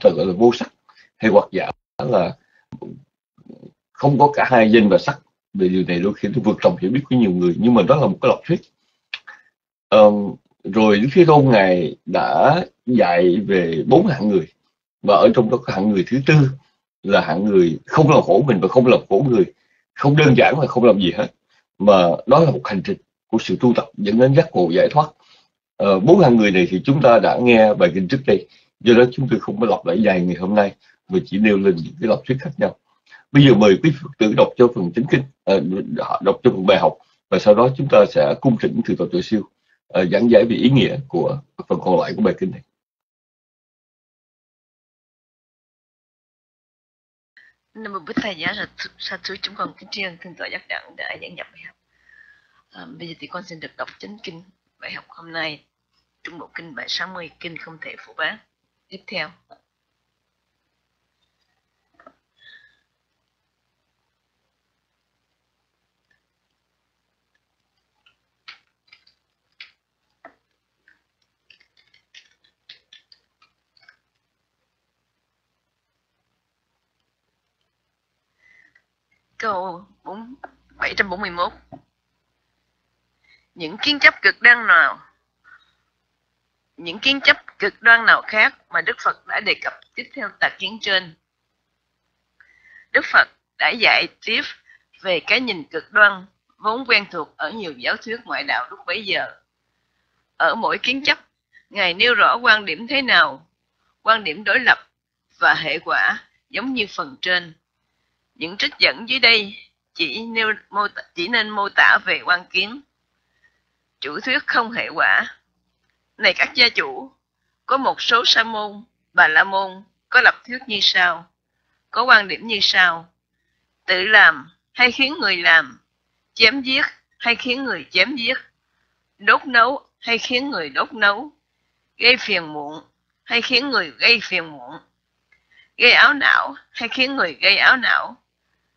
ta gọi là vô sắc. Hay hoặc giả là không có cả hai danh và sắc. Về điều này đôi khi nó vượt tầm hiểu biết của nhiều người nhưng mà đó là một cái lọc thuyết. Um, rồi Đức Thế Tôn ngài đã dạy về bốn hạng người và ở trong đó có hạng người thứ tư là hạng người không làm khổ mình và không làm khổ người. Không đơn giản và không làm gì hết mà đó là một hành trình của sự tu tập dẫn đến giác ngộ giải thoát. Ờ, bốn hạng người này thì chúng ta đã nghe bài kinh trước đây do đó chúng tôi không có lặp lại dài ngày hôm nay mà chỉ nêu lên những cái lập thuyết khác nhau bây giờ mời quý phật tử đọc cho phần chính kinh uh, đọc cho phần bài học và sau đó chúng ta sẽ cung chỉnh từ tội tội siêu uh, giảng giải về ý nghĩa của phần còn lại của bài kinh này Nam mô Bích Thầy Giá là sa thú chúng con kính tri Thương thượng tọa giác đẳng đã giảng nhập bài học. À, bây giờ thì con xin được đọc chính kinh bài học hôm nay trung bộ kinh bài 60 kinh không thể phủ bán. Tiếp theo. Câu 4, 741 những kiến chấp cực đoan nào những kiến chấp cực đoan nào khác mà Đức Phật đã đề cập tiếp theo tạc kiến trên Đức Phật đã dạy tiếp về cái nhìn cực đoan vốn quen thuộc ở nhiều giáo thuyết ngoại đạo lúc bấy giờ ở mỗi kiến chấp, ngài nêu rõ quan điểm thế nào, quan điểm đối lập và hệ quả giống như phần trên những trích dẫn dưới đây chỉ nêu mô chỉ nên mô tả về quan kiến. Chủ thuyết không hệ quả. Này các gia chủ, có một số sa môn, bà la môn có lập thuyết như sau, có quan điểm như sau: tự làm hay khiến người làm, chém giết hay khiến người chém giết, đốt nấu hay khiến người đốt nấu, gây phiền muộn hay khiến người gây phiền muộn, gây áo não hay khiến người gây áo não,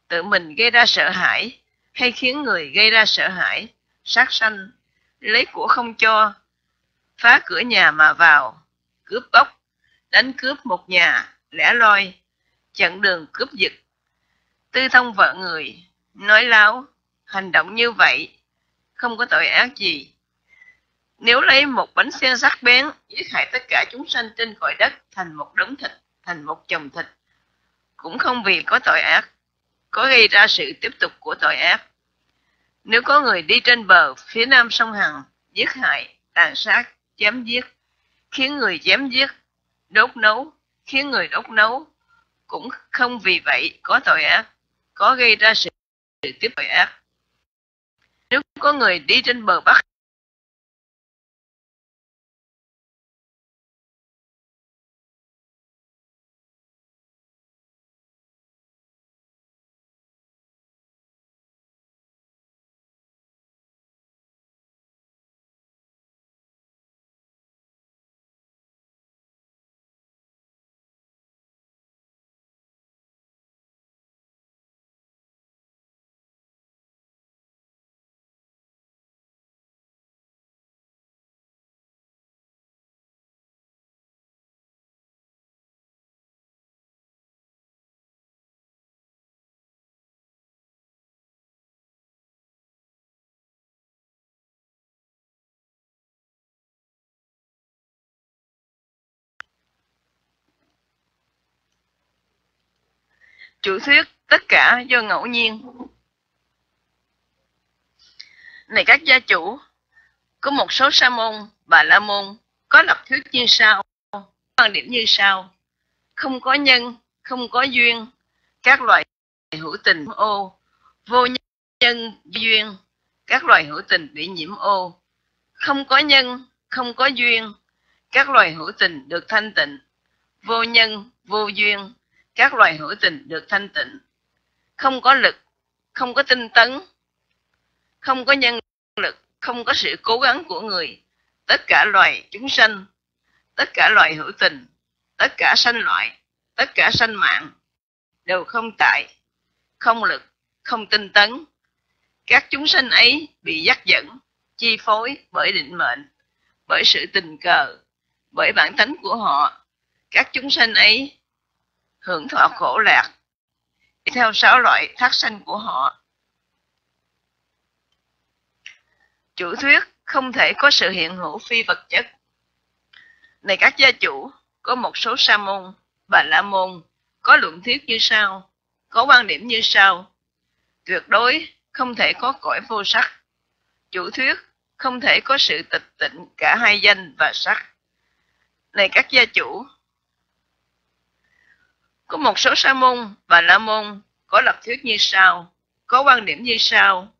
tự mình gây ra sợ hãi hay khiến người gây ra sợ hãi, sát sanh, lấy của không cho, phá cửa nhà mà vào, cướp bóc, đánh cướp một nhà, lẻ loi, chặn đường cướp giật, tư thông vợ người, nói láo, hành động như vậy, không có tội ác gì. Nếu lấy một bánh xe sắc bén, giết hại tất cả chúng sanh trên cõi đất thành một đống thịt, thành một chồng thịt, cũng không vì có tội ác có gây ra sự tiếp tục của tội ác. Nếu có người đi trên bờ phía nam sông Hằng, giết hại, tàn sát, chém giết, khiến người chém giết, đốt nấu, khiến người đốt nấu, cũng không vì vậy có tội ác, có gây ra sự tiếp tội ác. Nếu có người đi trên bờ bắc chủ thuyết, tất cả do ngẫu nhiên. Này các gia chủ, có một số sa môn, bà la môn, có lập thuyết như sau, quan điểm như sau. Không có nhân, không có duyên, các loại hữu tình ô. Vô nhân, duyên, các loài hữu tình bị nhiễm ô. Không có nhân, không có duyên, các loài hữu tình được thanh tịnh. Vô nhân, vô duyên các loài hữu tình được thanh tịnh. Không có lực, không có tinh tấn. Không có nhân lực, không có sự cố gắng của người. Tất cả loài chúng sanh, tất cả loài hữu tình, tất cả sanh loại, tất cả sanh mạng đều không tại không lực, không tinh tấn. Các chúng sanh ấy bị dắt dẫn, chi phối bởi định mệnh, bởi sự tình cờ, bởi bản tánh của họ. Các chúng sanh ấy hưởng thọ khổ lạc theo sáu loại thác sanh của họ. Chủ thuyết, không thể có sự hiện hữu phi vật chất. Này các gia chủ, có một số sa môn và la môn, có luận thuyết như sau, có quan điểm như sau. Tuyệt đối không thể có cõi vô sắc. Chủ thuyết, không thể có sự tịch tịnh cả hai danh và sắc. Này các gia chủ có một số sa môn và la môn có lập thuyết như sau, có quan điểm như sau.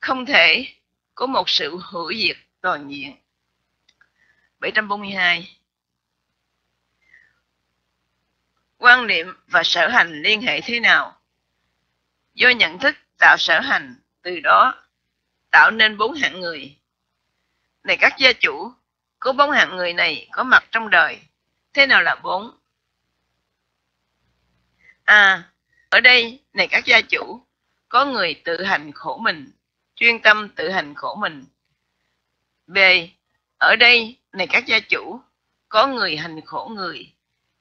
Không thể có một sự hữu diệt toàn diện. 742 quan niệm và sở hành liên hệ thế nào? Do nhận thức tạo sở hành, từ đó tạo nên bốn hạng người. Này các gia chủ, có bốn hạng người này có mặt trong đời, thế nào là bốn? À ở đây này các gia chủ, có người tự hành khổ mình, chuyên tâm tự hành khổ mình. B, ở đây này các gia chủ, có người hành khổ người,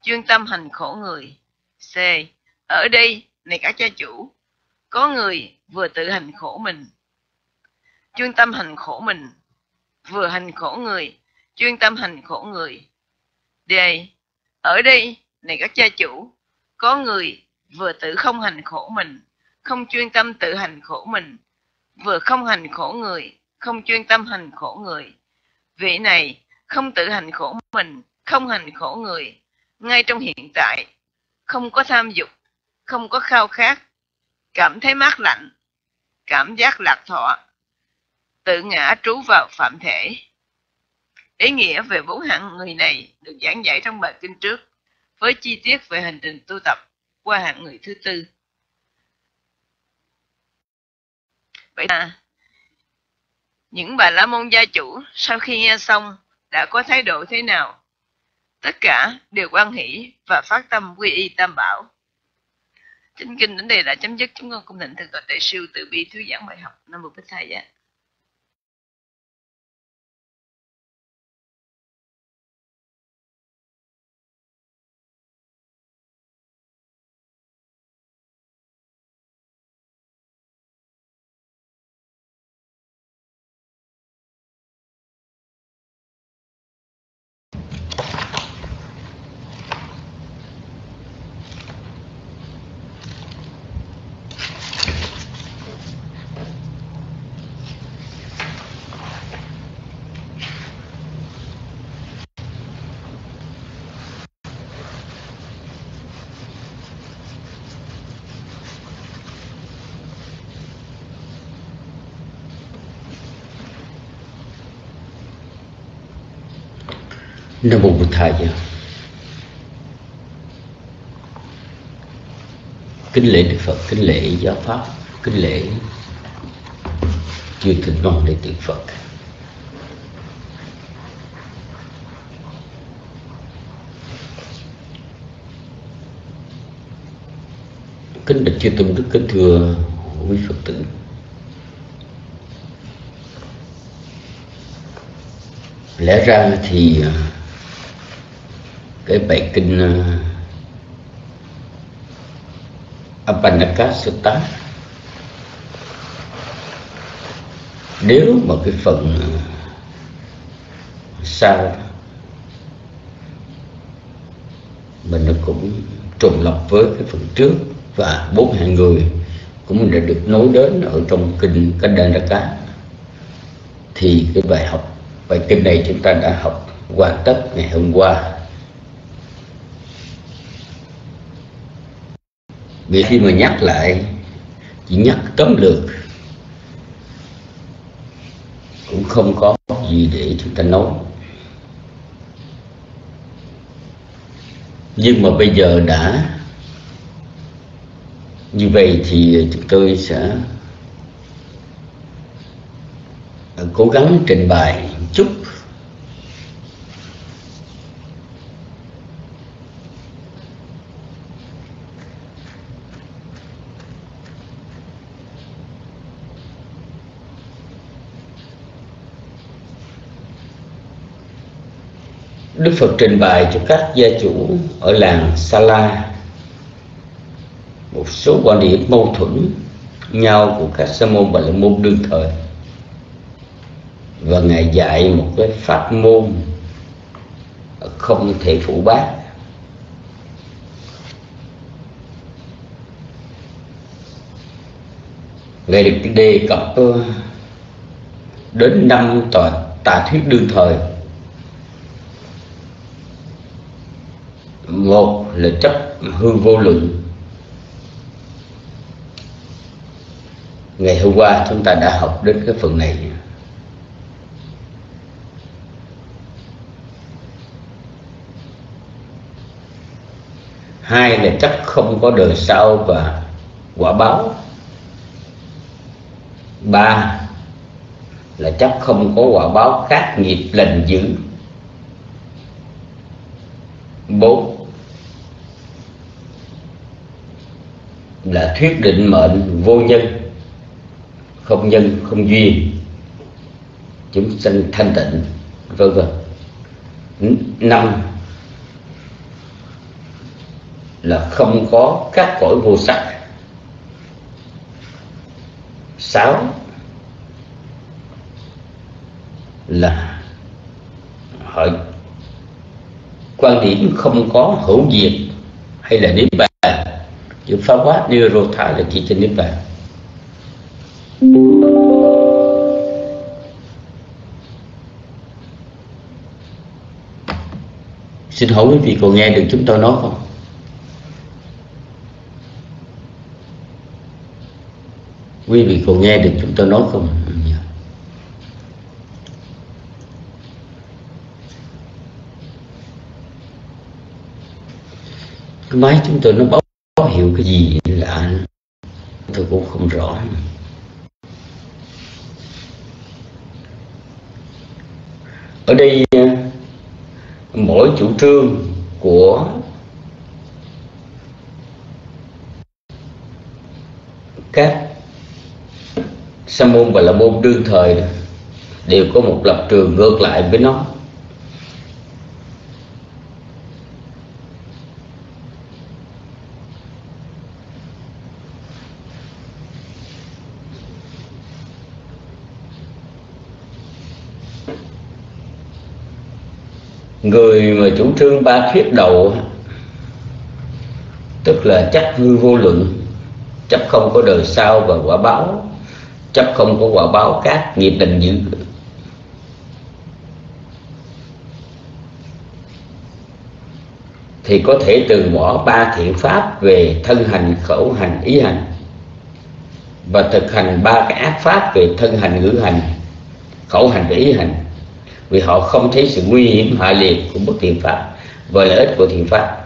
chuyên tâm hành khổ người. C, ở đây này các gia chủ, có người vừa tự hành khổ mình, chuyên tâm hành khổ mình, vừa hành khổ người, chuyên tâm hành khổ người. D, ở đây này các gia chủ có người vừa tự không hành khổ mình, không chuyên tâm tự hành khổ mình. Vừa không hành khổ người, không chuyên tâm hành khổ người. Vị này không tự hành khổ mình, không hành khổ người. Ngay trong hiện tại, không có tham dục, không có khao khát, cảm thấy mát lạnh, cảm giác lạc thọ, tự ngã trú vào phạm thể. Ý nghĩa về bốn hạng người này được giảng giải trong bài kinh trước với chi tiết về hành trình tu tập qua hạng người thứ tư. Vậy là, những bà la môn gia chủ sau khi nghe xong đã có thái độ thế nào? Tất cả đều quan hỷ và phát tâm quy y tam bảo. Chính kinh đến đây đã chấm dứt. Chúng con cung thịnh thực gọi đại siêu từ bi thuyết giảng bài học năm một bích thầy giá Nam Mô Bụt Thầy Kính lễ Đức Phật, kính lễ Giáo Pháp, kính lễ Chư Thịnh Văn Đệ Tử Phật. Kính bạch chư tôn đức kính thưa quý Phật tử. Lẽ ra thì cái bài kinh ờ, uh, Apanaka Sutta nếu mà cái phần uh, sau mình nó cũng trùng lập với cái phần trước và bốn hạng người cũng đã được nói đến ở trong kinh Kandandaka thì cái bài học bài kinh này chúng ta đã học hoàn tất ngày hôm qua. Vì khi mà nhắc lại, chỉ nhắc tóm lược, cũng không có gì để chúng ta nói. Nhưng mà bây giờ đã như vậy thì chúng tôi sẽ cố gắng trình bày chút. Đức Phật trình bày cho các gia chủ ở làng Sala một số quan điểm mâu thuẫn nhau của các sa môn và la môn đương thời. Và ngài dạy một cái pháp môn không thể phủ bác ngài được đề cập đến năm tòa tà thuyết đương thời. Một là chấp hư vô lượng. Ngày hôm qua chúng ta đã học đến cái phần này. Hai là chấp không có đời sau và quả báo. Ba là chấp không có quả báo khác nghiệp lành dữ. Bốn là thuyết định mệnh vô nhân, không nhân, không duyên, chúng sanh thanh tịnh, vân vân. Năm là không có các cõi vô sắc. Sáu là hỏi quan điểm không có hữu diệt hay là niết bàn chữ pháp quá như rô thả là chỉ trên niết bàn. Xin hỏi quý vị, còn nghe được chúng tôi nói không? Quý vị, còn nghe được chúng tôi nói không? Ừ, dạ. Cái máy chúng tôi nó báo hiệu cái gì lạ tôi cũng không rõ. Ở đây à, mỗi chủ trương của các sa môn và la môn đương thời đều có một lập trường ngược lại với nó. Người mà chủ trương ba thuyết đầu tức là chấp hư vô luận chấp không có đời sau và quả báo chấp không có quả báo các nghiệp định dữ thì có thể từ bỏ ba thiện pháp về thân hành, khẩu hành, ý hành, và thực hành ba cái ác pháp về thân hành, ngữ hành, khẩu hành và ý hành vì họ không thấy sự nguy hiểm hại liệt của bất thiện pháp và lợi ích của thiện pháp.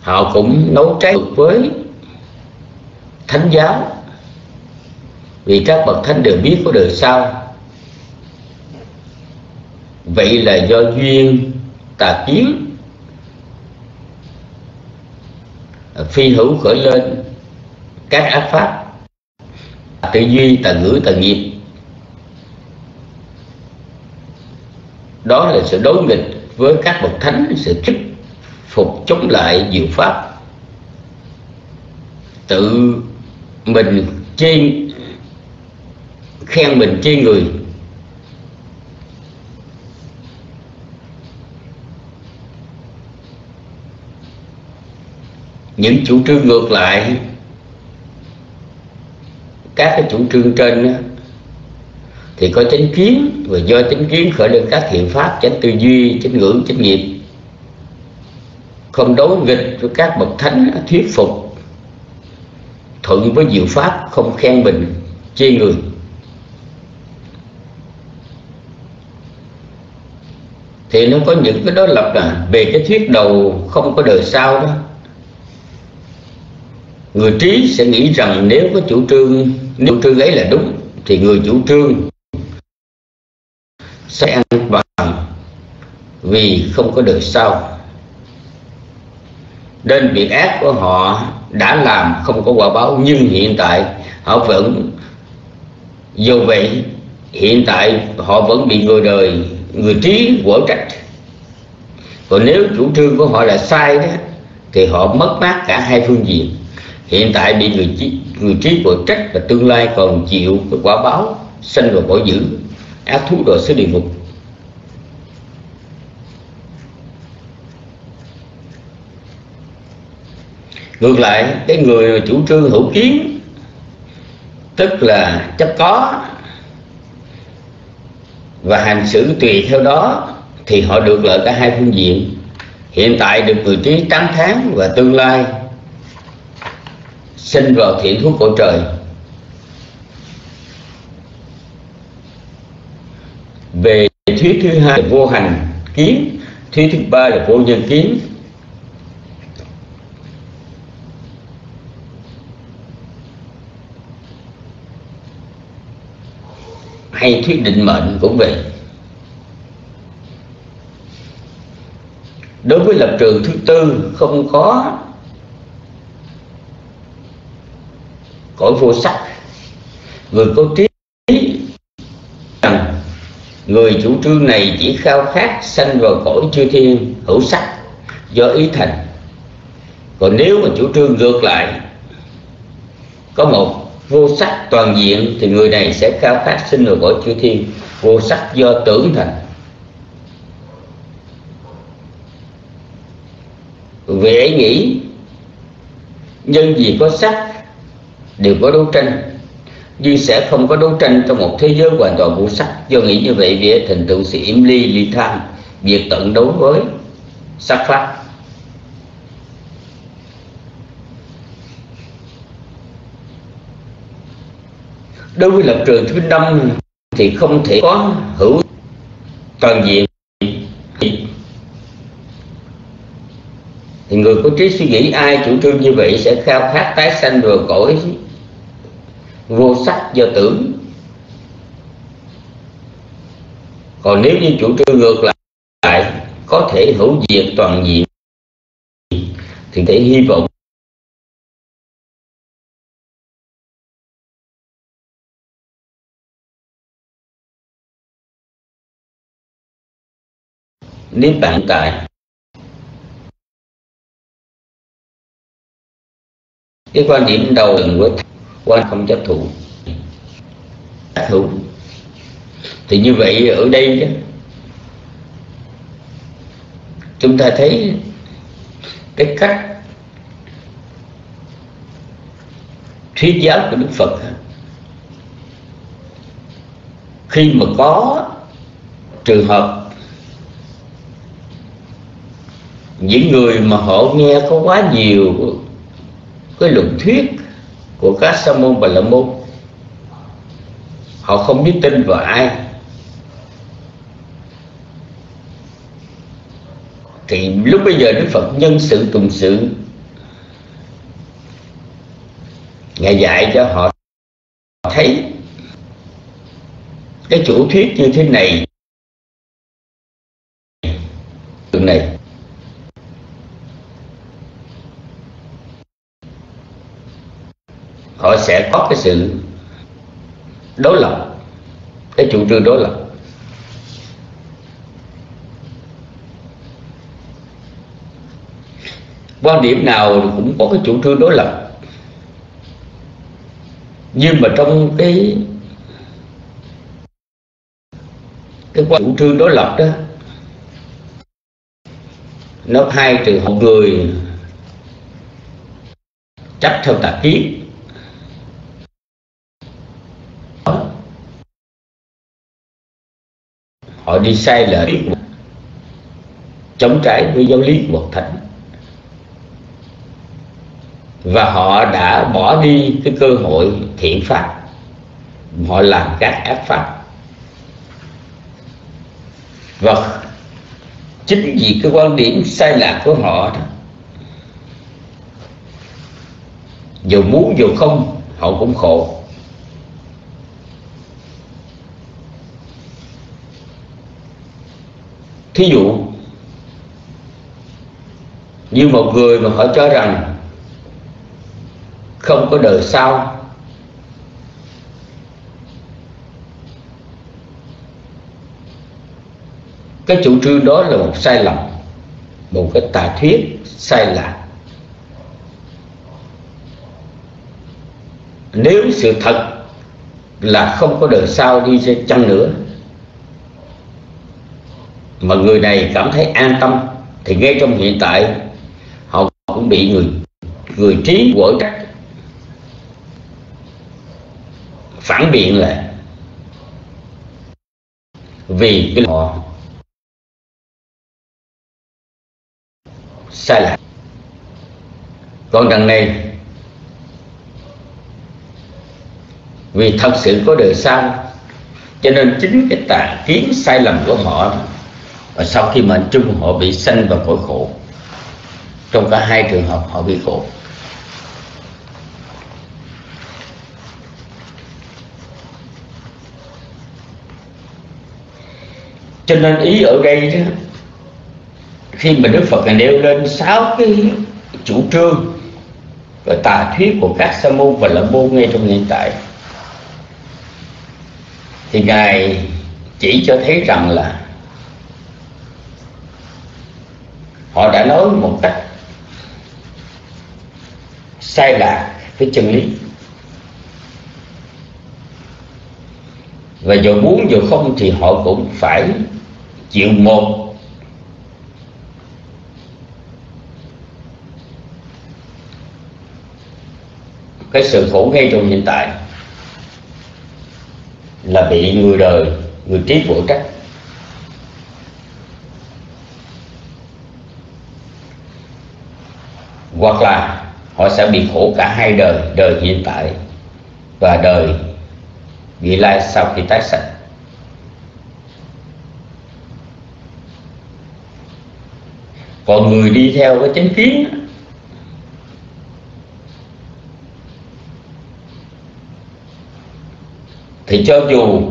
Họ cũng nấu trái với thánh giáo. Vì các bậc thánh đều biết có đời sau. Vậy là do duyên tà kiến, phi hữu khởi lên các ác pháp. Tự duy, tà ngữ, tà nghiệp đó là sự đối nghịch với các bậc thánh sự thuyết phục chống lại diệu pháp. Tự mình chê khen mình chê người, những chủ trương ngược lại, các cái chủ trương trên thì có chánh kiến, và do chánh kiến khởi lên các thiện pháp, chánh tư duy, chánh ngữ, chánh nghiệp. Không đối nghịch với các bậc thánh thuyết phục. Thuận với diệu pháp, không khen bình chê người. Thì nó có những cái đó lập là về cái thuyết đầu không có đời sau đó. Người trí sẽ nghĩ rằng nếu có chủ trương, nếu chủ trương ấy là đúng, thì người chủ trương sẽ ăn bằng vì không có đời sau nên việc ác của họ đã làm không có quả báo, nhưng hiện tại họ vẫn dù vậy hiện tại họ vẫn bị người đời, người trí quở trách. Còn nếu chủ trương của họ là sai đó, thì họ mất mát cả hai phương diện. Hiện tại bị người trí người trí quở trách và tương lai còn chịu cái quả báo sanh và bỏ dữ ác thú đọa xứ địa ngục. Ngược lại, cái người chủ trương hữu kiến, tức là chấp có, và hành xử tùy theo đó, thì họ được lợi cả hai phương diện. Hiện tại được người trí tán thán và tương lai sinh vào thiện thuốc của trời. Về thuyết thứ hai là vô hành kiến, thuyết thứ ba là vô nhân kiến. Hay thuyết định mệnh cũng vậy. Đối với lập trường thứ tư không có cõi vô sắc. Người có trí người chủ trương này chỉ khao khát sanh vào cõi chư thiên hữu sắc do ý thành. Còn nếu mà chủ trương ngược lại, có một vô sắc toàn diện, thì người này sẽ khao khát sinh vào cõi chư thiên vô sắc do tưởng thành. Vì ấy nghĩ, nhân gì có sắc, đều có đấu tranh nhưng sẽ không có đấu tranh trong một thế giới hoàn toàn vô sắc. Do nghĩ như vậy vì thành tựu sự im ly ly tham việc tận đấu với sắc pháp. Đối với lập trường thứ năm thì không thể có hữu toàn diện. Thì người có trí suy nghĩ ai chủ trương như vậy sẽ khao khát tái sanh vừa cõi vô sắc do tưởng. Còn nếu như chủ trương ngược lại, có thể hữu diệt toàn diện, thì thể hy vọng nếu bạn tại cái quan điểm đầu của quan không chấp thủ. Thủ thì như vậy ở đây đó, chúng ta thấy cái cách thuyết giáo của đức phật khi mà có trường hợp những người mà họ nghe có quá nhiều cái luận thuyết của các sa môn và la môn. Họ không biết tin vào ai. Thì lúc bây giờ đức phật nhân sự tùng sự, ngài dạy cho họ thấy cái chủ thuyết như thế này này họ sẽ có cái sự đối lập, cái chủ trương đối lập. Quan điểm nào cũng có cái chủ trương đối lập. Nhưng mà trong cái cái quan chủ trương đối lập đó, nó hai trường hợp người chấp theo tà kiến. Họ đi sai lệch. Chống trái với giáo lý của thánh. Và họ đã bỏ đi cái cơ hội thiện pháp. Họ làm các ác pháp. Và chính vì cái quan điểm sai lạc của họ đó dù muốn dù không họ cũng khổ thí dụ, như một người mà họ cho rằng không có đời sau, cái chủ trương đó là một sai lầm, một cái tà thuyết sai lạc. Nếu sự thật là không có đời sau đi chăng nữa mà người này cảm thấy an tâm thì ngay trong hiện tại, họ cũng bị người người trí quở trách phản biện lại. Vì cái họ sai lạc còn đằng này, vì thật sự có đời sau, cho nên chính cái tà kiến sai lầm của họ và sau khi mệnh chung họ bị sanh vào cõi khổ, trong cả hai trường hợp họ bị khổ. Cho nên ý ở đây đó, khi mà đức phật nêu lên sáu cái chủ trương và tà thuyết của các sa môn và la môn ngay trong hiện tại, thì ngài chỉ cho thấy rằng là họ đã nói một cách sai lạc với chân lý. Và dù muốn dù không thì họ cũng phải chịu một cái sự khổ ngay trong hiện tại là bị người đời, người trí phụ trách. Hoặc là họ sẽ bị khổ cả hai đời đời hiện tại và đời vị lai sau khi tái sanh. Còn người đi theo cái chánh kiến thì cho dù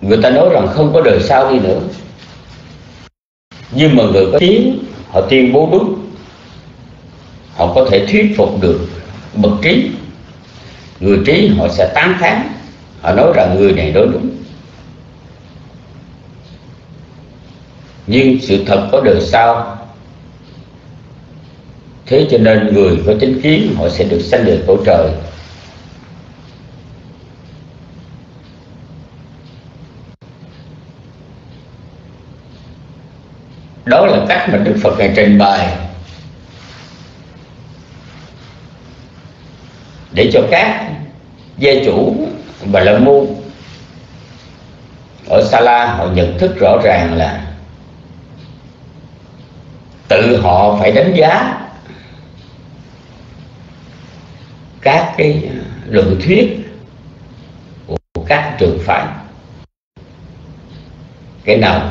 người ta nói rằng không có đời sau đi nữa nhưng mà người có tiếng, họ tuyên bố đúng. Họ có thể thuyết phục được bậc trí. Người trí họ sẽ tán thán. Họ nói rằng người này nói đúng. Nhưng sự thật có đời sau. Thế cho nên người có chính kiến, họ sẽ được sanh được cõi trời. Đó là cách mà đức phật này trình bày. Để cho các gia chủ và lâm môn ở Sala họ nhận thức rõ ràng là tự họ phải đánh giá các cái luận thuyết của các trường phái. Cái nào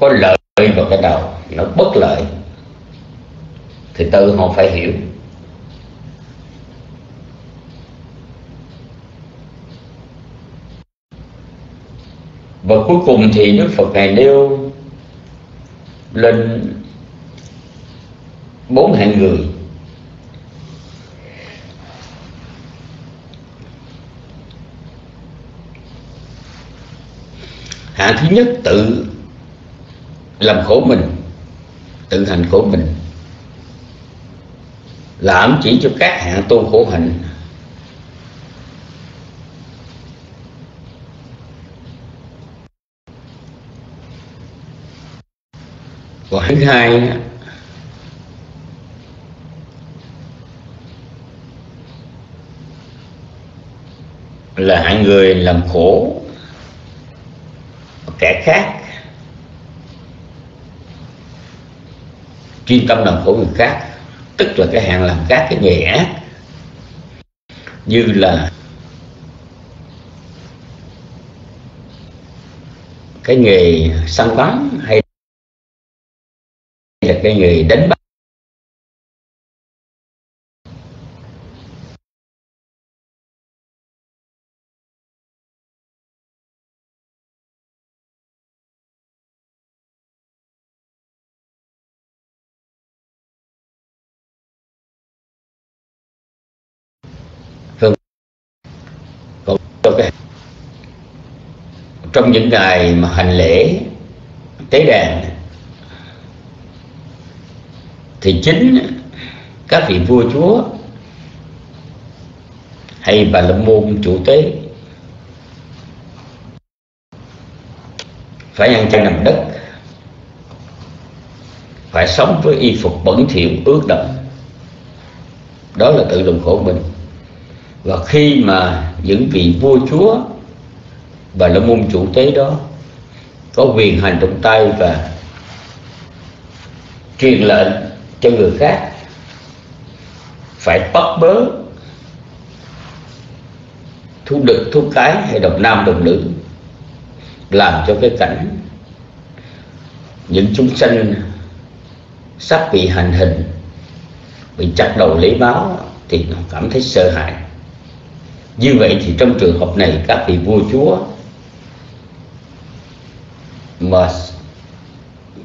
có lợi và cái đầu nó bất lợi. Thì tự họ phải hiểu. Và cuối cùng thì đức phật ngài nêu lên bốn hạng người. Hạng thứ nhất, tự làm khổ mình, tự hành khổ mình. Làm chỉ cho các hạng tu khổ hạnh. Còn thứ hai là hạng người làm khổ kẻ khác. Chuyên tâm làm khổ người khác, tức là cái hạng làm các cái nghề ác như là cái nghề săn bắn hay là cái nghề đánh bắt. Trong những ngày mà hành lễ, tế đàn, thì chính các vị vua chúa hay bà la môn chủ tế phải ăn chân nằm đất, phải sống với y phục bẩn thỉu ướt đẫm. Đó là tự lòng khổ mình. Và khi mà những vị vua chúa và là môn chủ tế đó, có quyền hành động tay và truyền lệnh cho người khác. Phải bắt bớ, thu đực thu cái hay đồng nam đồng nữ, làm cho cái cảnh những chúng sanh sắp bị hành hình, bị chặt đầu lấy máu thì nó cảm thấy sợ hãi. Như vậy thì trong trường hợp này, các vị vua chúa mà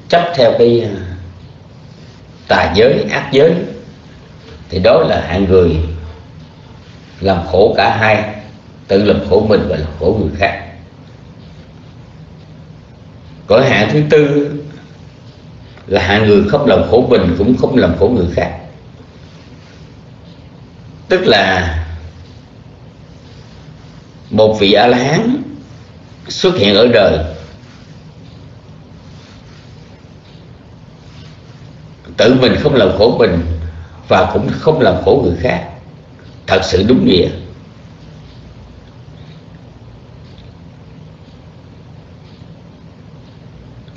chấp theo cái à, tà giới, ác giới, thì đó là hạng người làm khổ cả hai, tự làm khổ mình và làm khổ người khác. Còn hạng thứ tư là hạng người không làm khổ mình cũng không làm khổ người khác. Tức là một vị a la hán xuất hiện ở đời tự mình không làm khổ mình và cũng không làm khổ người khác. Thật sự đúng nghĩa.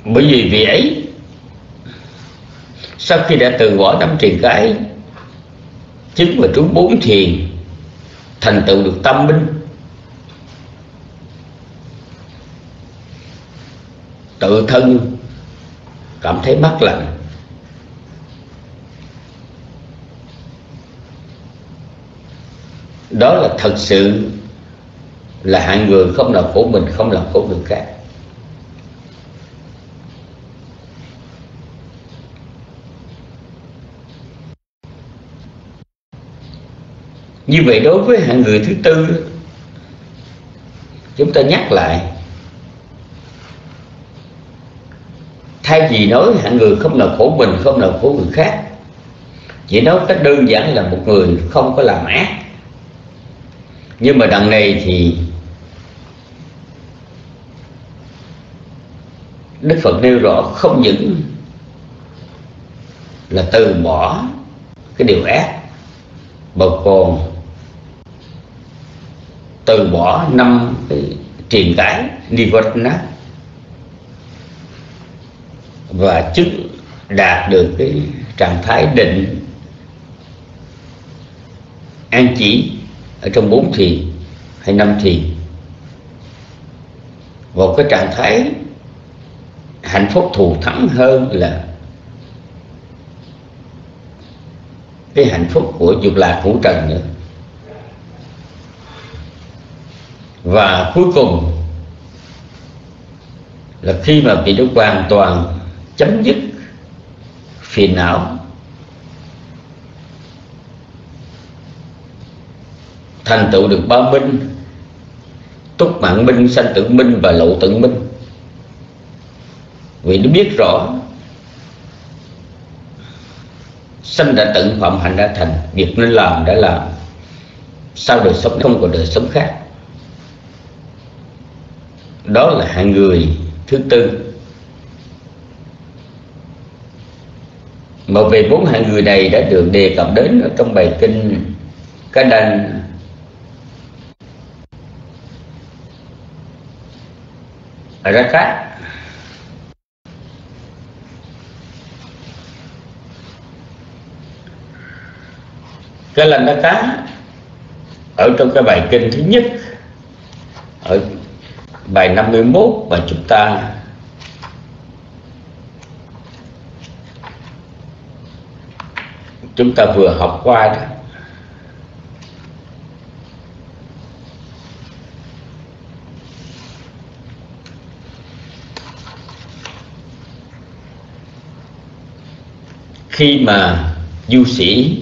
Bởi vì vị ấy, sau khi đã từ bỏ năm truyền cái, chứng và trú bốn thiền thành tựu được tâm minh. Tự thân cảm thấy mát lạnh. Đó là thật sự là hạng người không làm khổ mình, không làm khổ người khác. Như vậy đối với hạng người thứ tư, chúng ta nhắc lại, thay vì nói hạng người không làm khổ mình, không làm khổ người khác, chỉ nói cách đơn giản là một người không có làm ác nhưng mà đằng này thì Đức Phật nêu rõ không những là từ bỏ cái điều ác, mà còn từ bỏ năm cái triền cái nát và chứng đạt được cái trạng thái định an chỉ ở trong bốn thiền hay năm thiền. Một cái trạng thái hạnh phúc thù thắng hơn là cái hạnh phúc của dục lạc ngũ trần nữa. Và cuối cùng là khi mà bị nó hoàn toàn chấm dứt phiền não thành tựu được ba minh túc mạng minh sanh tử minh và lộ tử minh vì nó biết rõ, sanh đã tận phạm hạnh đã thành, việc nên làm đã làm. Sau đời sống không còn đời sống khác. Đó là hạng người thứ tư. Mà về bốn hạng người này đã được đề cập đến ở trong bài kinh Ca Đanh Rakat cái lần đó cá ở trong cái bài kinh thứ nhất, ở bài 51 mà chúng ta chúng ta vừa học qua đó khi mà du sĩ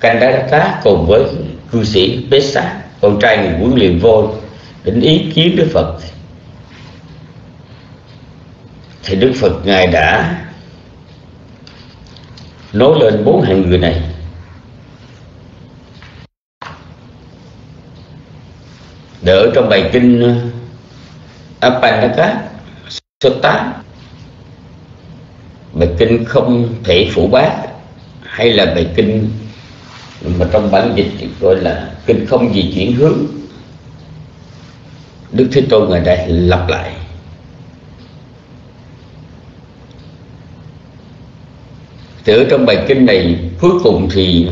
Kandaka cùng với cư sĩ Pesa con trai người huấn luyện vô đến ý kiến Đức Phật, thì đức phật ngài đã nói lên bốn hạng người này. Đỡ trong bài kinh Apanaka Sutta bài kinh không thể phủ bác hay là bài kinh mà trong bản dịch gọi là kinh không gì chuyển hướng. Đức Thế Tôn ngài đã lặp lại. Thì ở trong bài kinh này cuối cùng thì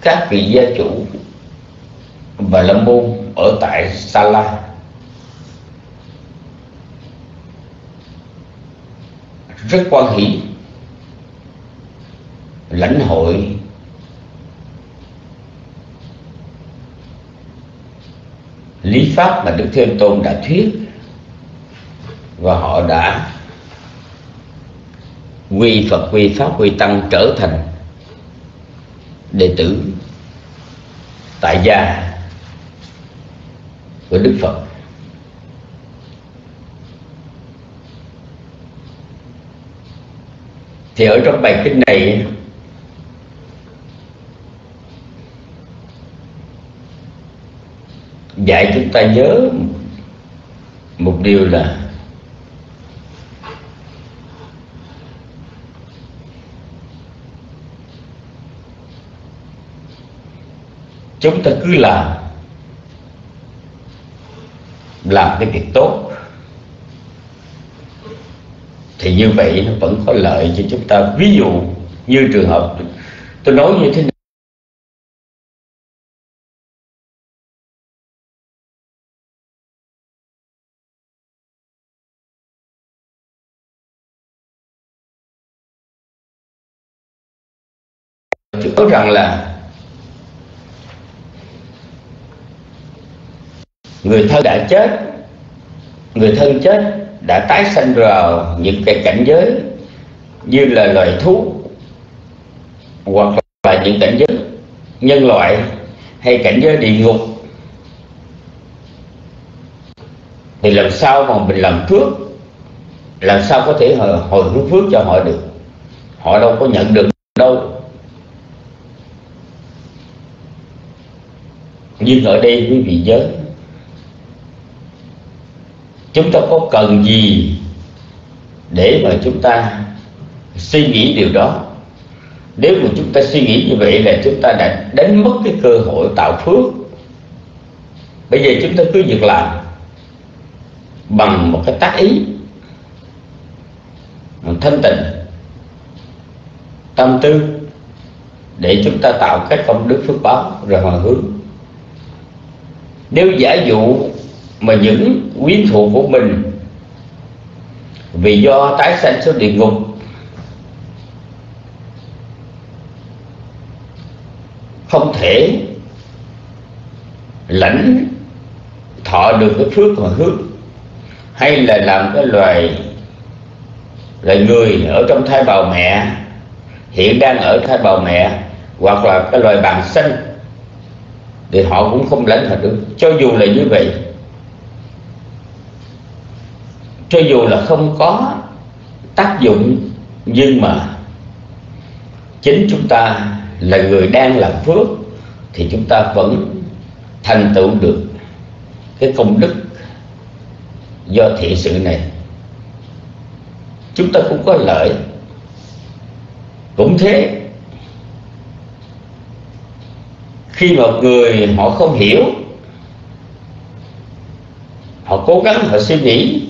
các vị gia chủ và lâm môn ở tại Sala rất quan hỷ. Lãnh hội lý pháp mà Đức Thế Tôn đã thuyết và họ đã quy Phật, quy Pháp, quy Tăng trở thành đệ tử tại gia của Đức Phật. Thì ở trong bài kinh này, dạy chúng ta nhớ một điều là chúng ta cứ làm làm cái việc tốt thì như vậy nó vẫn có lợi cho chúng ta. Ví dụ như trường hợp, tôi nói như thế này. Tôi nói rằng là người thân đã chết, người thân chết đã tái sanh vào những cái cảnh giới như là loài thú hoặc là những cảnh giới nhân loại hay cảnh giới địa ngục. Thì làm sao mà mình làm phước? Làm sao có thể hồi, hồi hướng phước cho họ được? Họ đâu có nhận được đâu. Nhưng ở đây quý vị nhớ chúng ta có cần gì để mà chúng ta suy nghĩ điều đó? Nếu mà chúng ta suy nghĩ như vậy là chúng ta đã đánh mất cái cơ hội tạo phước. Bây giờ chúng ta cứ việc làm bằng một cái tác ý một thanh tịnh, tâm tư để chúng ta tạo các công đức phước báo rồi hồi hướng. Nếu giả dụ mà những quyến thuộc của mình vì do tái sanh xuống địa ngục, không thể lãnh thọ được cái phước hồi hướng, hay là làm cái loài loài người ở trong thai bào mẹ, hiện đang ở thai bào mẹ, hoặc là cái loài bàn xanh thì họ cũng không lãnh thọ được. Cho dù là như vậy cho dù là không có tác dụng, nhưng mà chính chúng ta là người đang làm phước, thì chúng ta vẫn thành tựu được cái công đức do thiện sự này. Chúng ta cũng có lợi. Cũng thế, khi một người họ không hiểu, họ cố gắng họ suy nghĩ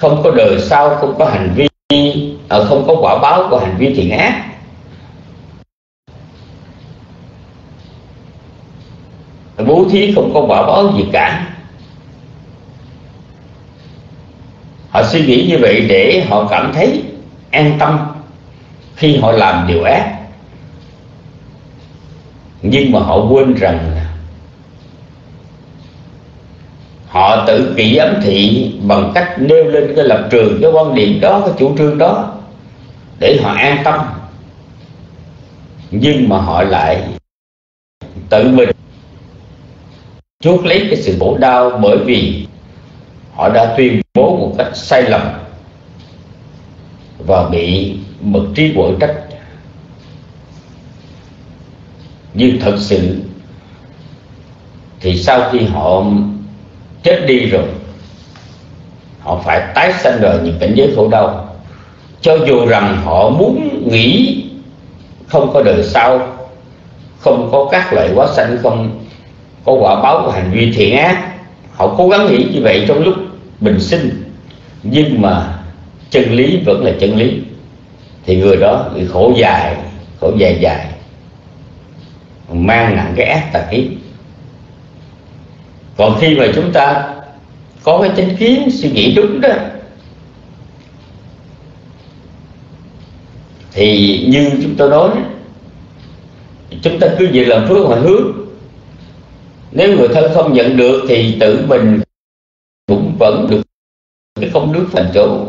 không có đời sau, không có hành vi à, không có quả báo của hành vi thiện ác. Bố thí không có quả báo gì cả. Họ suy nghĩ như vậy để họ cảm thấy an tâm khi họ làm điều ác. Nhưng mà họ quên rằng họ tự kỷ ám thị bằng cách nêu lên cái lập trường, cái quan điểm đó, cái chủ trương đó, để họ an tâm. Nhưng mà họ lại tự mình chuốc lấy cái sự khổ đau bởi vì họ đã tuyên bố một cách sai lầm và bị bậc trí quở trách. Nhưng thật sự thì sau khi họ chết đi rồi. Họ phải tái sanh rồi những cảnh giới khổ đau. Cho dù rằng họ muốn nghĩ không có đời sau, không có các loại quá sanh, không có quả báo của hành vi thiện ác, họ cố gắng nghĩ như vậy trong lúc bình sinh. Nhưng mà chân lý vẫn là chân lý. Thì người đó bị khổ dài khổ dài dài, mang nặng cái ác tà kiến còn khi mà chúng ta có cái chánh kiến, suy nghĩ đúng đó, thì như chúng tôi nói, chúng ta cứ việc làm phước mà hướng. Nếu người thân không nhận được thì tự mình cũng vẫn được cái công đức thành chỗ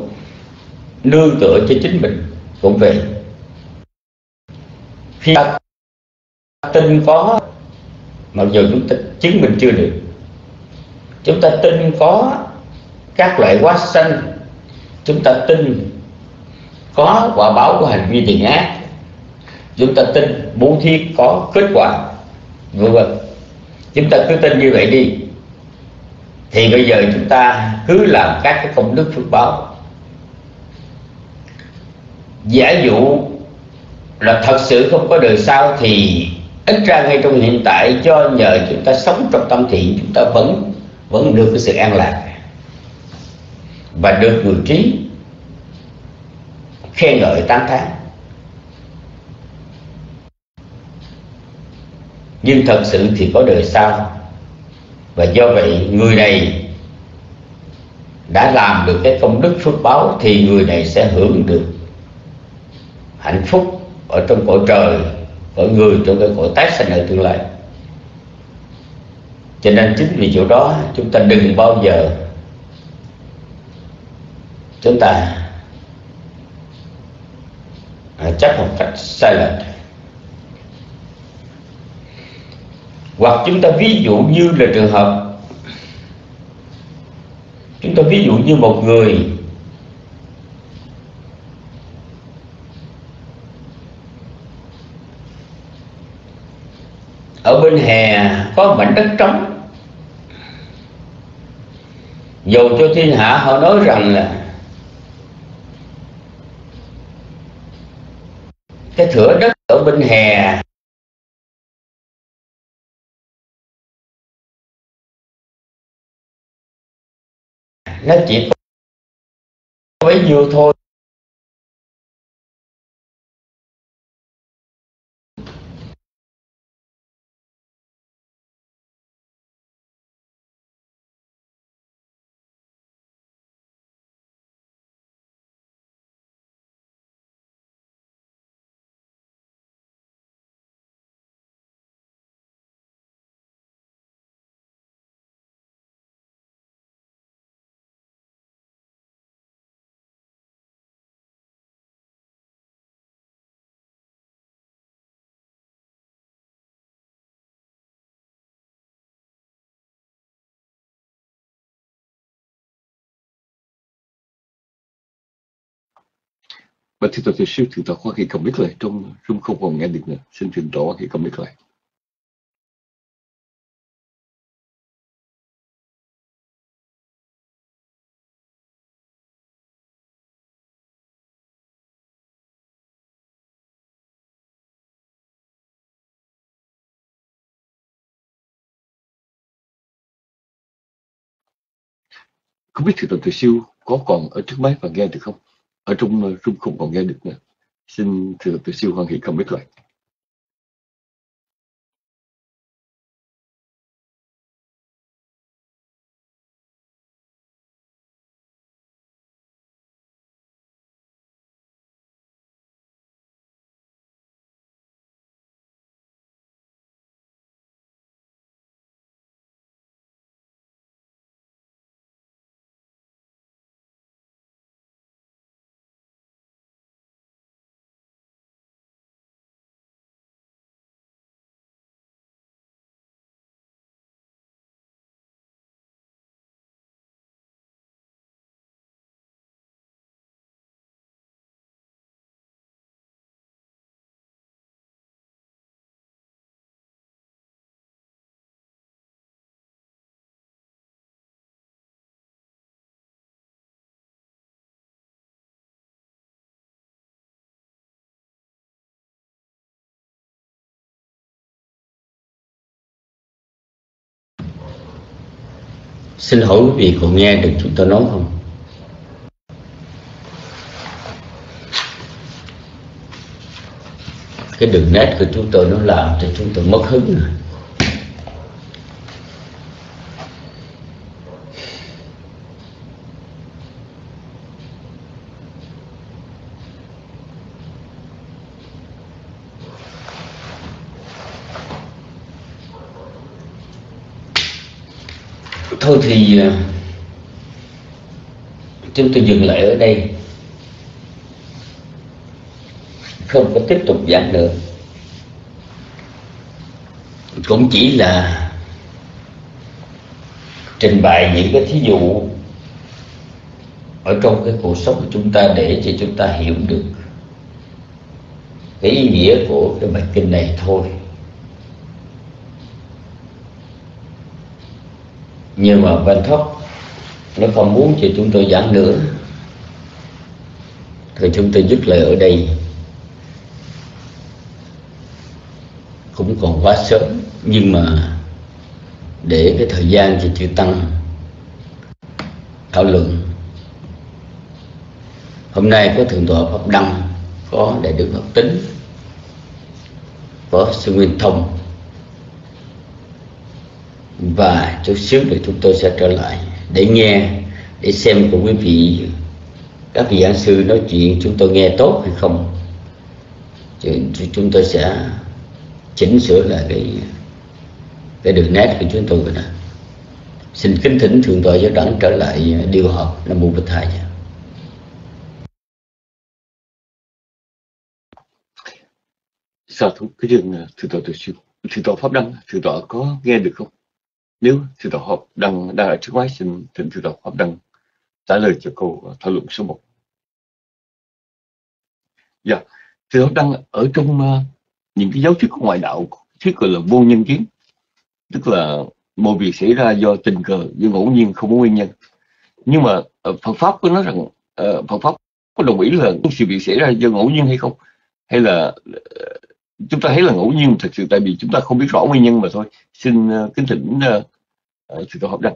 nương tựa cho chính mình cũng về khi ta tin có, mặc dù chúng ta, chứng minh chưa được chúng ta tin có các loại quá sanh. Chúng ta tin có quả báo của hành vi thiện ác. Chúng ta tin bố thí có kết quả, vân vân. Chúng ta cứ tin như vậy đi. Thì bây giờ chúng ta cứ làm các cái công đức phước báo. Giả dụ là thật sự không có đời sau thì ít ra ngay trong hiện tại cho nhờ chúng ta sống trong tâm thiện, chúng ta vẫn vẫn được cái sự an lạc. Và được người trí khen ngợi tán thán nhưng thật sự thì có đời sau. Và do vậy người này đã làm được cái công đức phước báo thì người này sẽ hưởng được hạnh phúc ở trong cõi trời, cõi người, trong cái cõi tái sanh ở tương lai cho nên chính vì chỗ đó chúng ta đừng bao giờ chúng ta à, chấp một cách sai lệch. Hoặc chúng ta ví dụ như là trường hợp, chúng ta ví dụ như một người ở bên hè có mảnh đất trống dù cho thiên hạ họ nói rằng là cái thửa đất ở bên hè, nó chỉ có bấy nhiêu thôi. Và thì tôi siêu thử tỏ khi cầm biết lại trong trong không còn nghe được nữa. Xin trình tỏ khi cầm biết lại. Không biết thì tôi siêu có còn ở trước máy và nghe được không? Ở trong trung không còn nghe được nữa. Xin thưa tôi siêu hoan hỷ không biết lại xin hỏi quý vị có nghe được chúng tôi nói không? Cái đường nét của chúng tôi nó làm cho chúng tôi mất hứng rồi thôi thì à, chúng tôi dừng lại ở đây. Không có tiếp tục giảng nữa. Cũng chỉ là trình bày những cái thí dụ ở trong cái cuộc sống của chúng ta để cho chúng ta hiểu được cái ý nghĩa của cái bài kinh này thôi. Nhưng mà Van Thoát, nó không muốn cho chúng tôi giảng nữa. Thì chúng tôi dứt lời ở đây. Cũng còn quá sớm, nhưng mà để cái thời gian cho chư tăng. Thảo luận. Hôm nay có thượng tọa pháp đăng, có đại đức pháp tính, có sư nguyên thông và chút xíu nữa chúng tôi sẽ trở lại để nghe, để xem của quý vị, các vị giảng sư nói chuyện chúng tôi nghe tốt hay không. Chúng tôi sẽ chỉnh sửa lại cái cái đường nét của chúng tôi rồi đó. Xin kính thỉnh thượng tọa giáo đẳng trở lại điều học nam mô bích thầy. Sao thú cái đường ờ, thượng tọa tổ sư. Thượng tọa pháp đăng, thượng tọa có nghe được không? Nếu sư tổ hợp đăng đang ở trước máy xin thỉnh sư tổ hợp đăng trả lời cho câu à, thảo luận số 1 dạ yeah. tổ tọa đăng ở trong uh, những cái giáo thuyết của ngoại đạo thuyết gọi là vô nhân kiến tức là mọi việc xảy ra do tình cờ do ngẫu nhiên không có nguyên nhân nhưng mà à, Phật pháp có nói rằng uh, Phật pháp có đồng ý là sự việc xảy ra do ngẫu nhiên hay không hay là chúng ta thấy là ngẫu nhiên, thực sự tại vì chúng ta không biết rõ nguyên nhân mà thôi. Xin ờ, kính thỉnh sự tổ hợp đăng.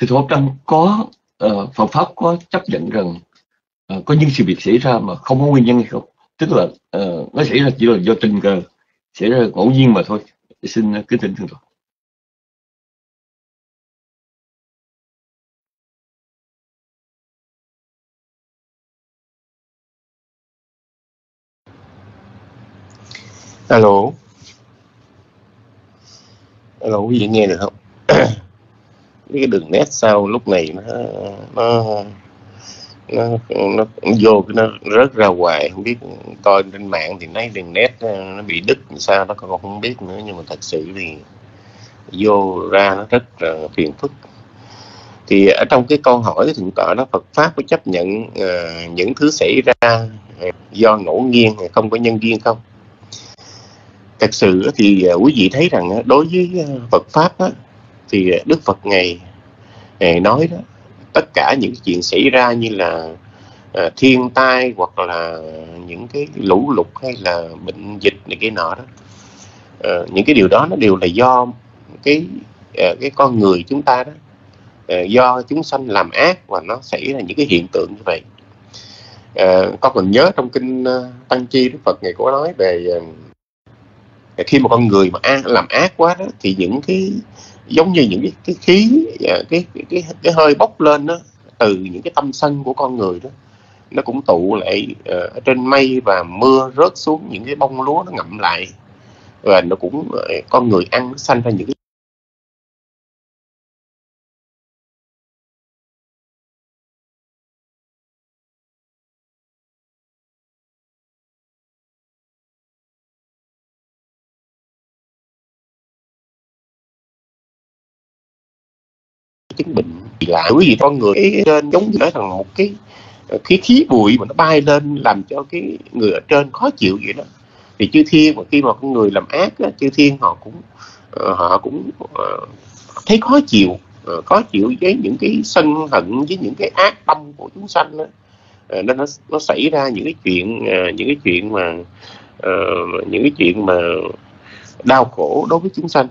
Thì Thủ trong có uh, Phật Pháp có chấp nhận rằng uh, có những sự việc xảy ra mà không có nguyên nhân hay không? Tức là uh, nó xảy ra chỉ là do tình cờ xảy ra ngẫu nhiên mà thôi. Xin kính thỉnh thượng tọa alo. Alo quý vị nghe được không? Cái đường nét sau lúc này nó nó nó nó, nó vô nó rớt ra ngoài không biết coi trên mạng thì thấy đường nét nó bị đứt sao nó còn không biết nữa nhưng mà thật sự thì vô ra nó rất là phiền phức. Thì ở trong cái câu hỏi cái thượng tọa đó Phật pháp có chấp nhận uh, những thứ xảy ra do ngẫu nhiên không có nhân duyên không? Thật sự thì uh, quý vị thấy rằng đối với ờ, Phật pháp đó thì Đức Phật ngày ngày nói đó tất cả những chuyện xảy ra như là ờ, thiên tai hoặc là những cái lũ lụt hay là bệnh dịch này cái nọ đó. Ờ, những cái điều đó nó đều là do cái ờ, cái con người chúng ta đó do chúng sanh làm ác và nó xảy ra những cái hiện tượng như vậy. À, con còn nhớ trong kinh tăng chi đức phật ngày có nói về khi mà con người mà ác, làm ác quá đó thì những cái giống như những cái, cái khí à, cái, cái cái cái hơi bốc lên đó từ những cái tâm sân của con người đó nó cũng tụ lại uh, ở trên mây và mưa rớt xuống những cái bông lúa nó ngậm lại. Và nó cũng uh, con người ăn nó sanh ra những cái chứng bệnh là quý vị con người cái trên giống như nói rằng một cái cái khí bụi mà nó bay lên làm cho cái người ở trên khó chịu vậy đó thì chư thiên mà khi mà con người làm ác á, chư thiên họ cũng uh, họ cũng uh, thấy khó chịu khó chịu với những cái sân hận với những cái ác tâm của chúng sanh đó. Nên nó nó xảy ra những cái chuyện những cái chuyện mà những cái chuyện mà đau khổ đối với chúng sanh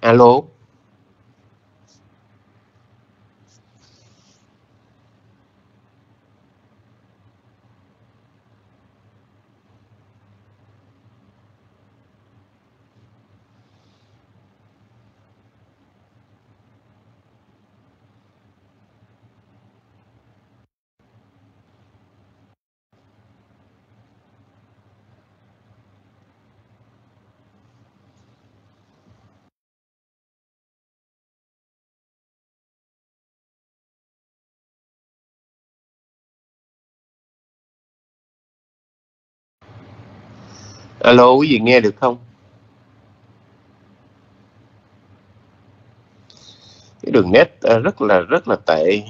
alo alo quý vị nghe được không? Cái đường net ờ, rất là rất là tệ.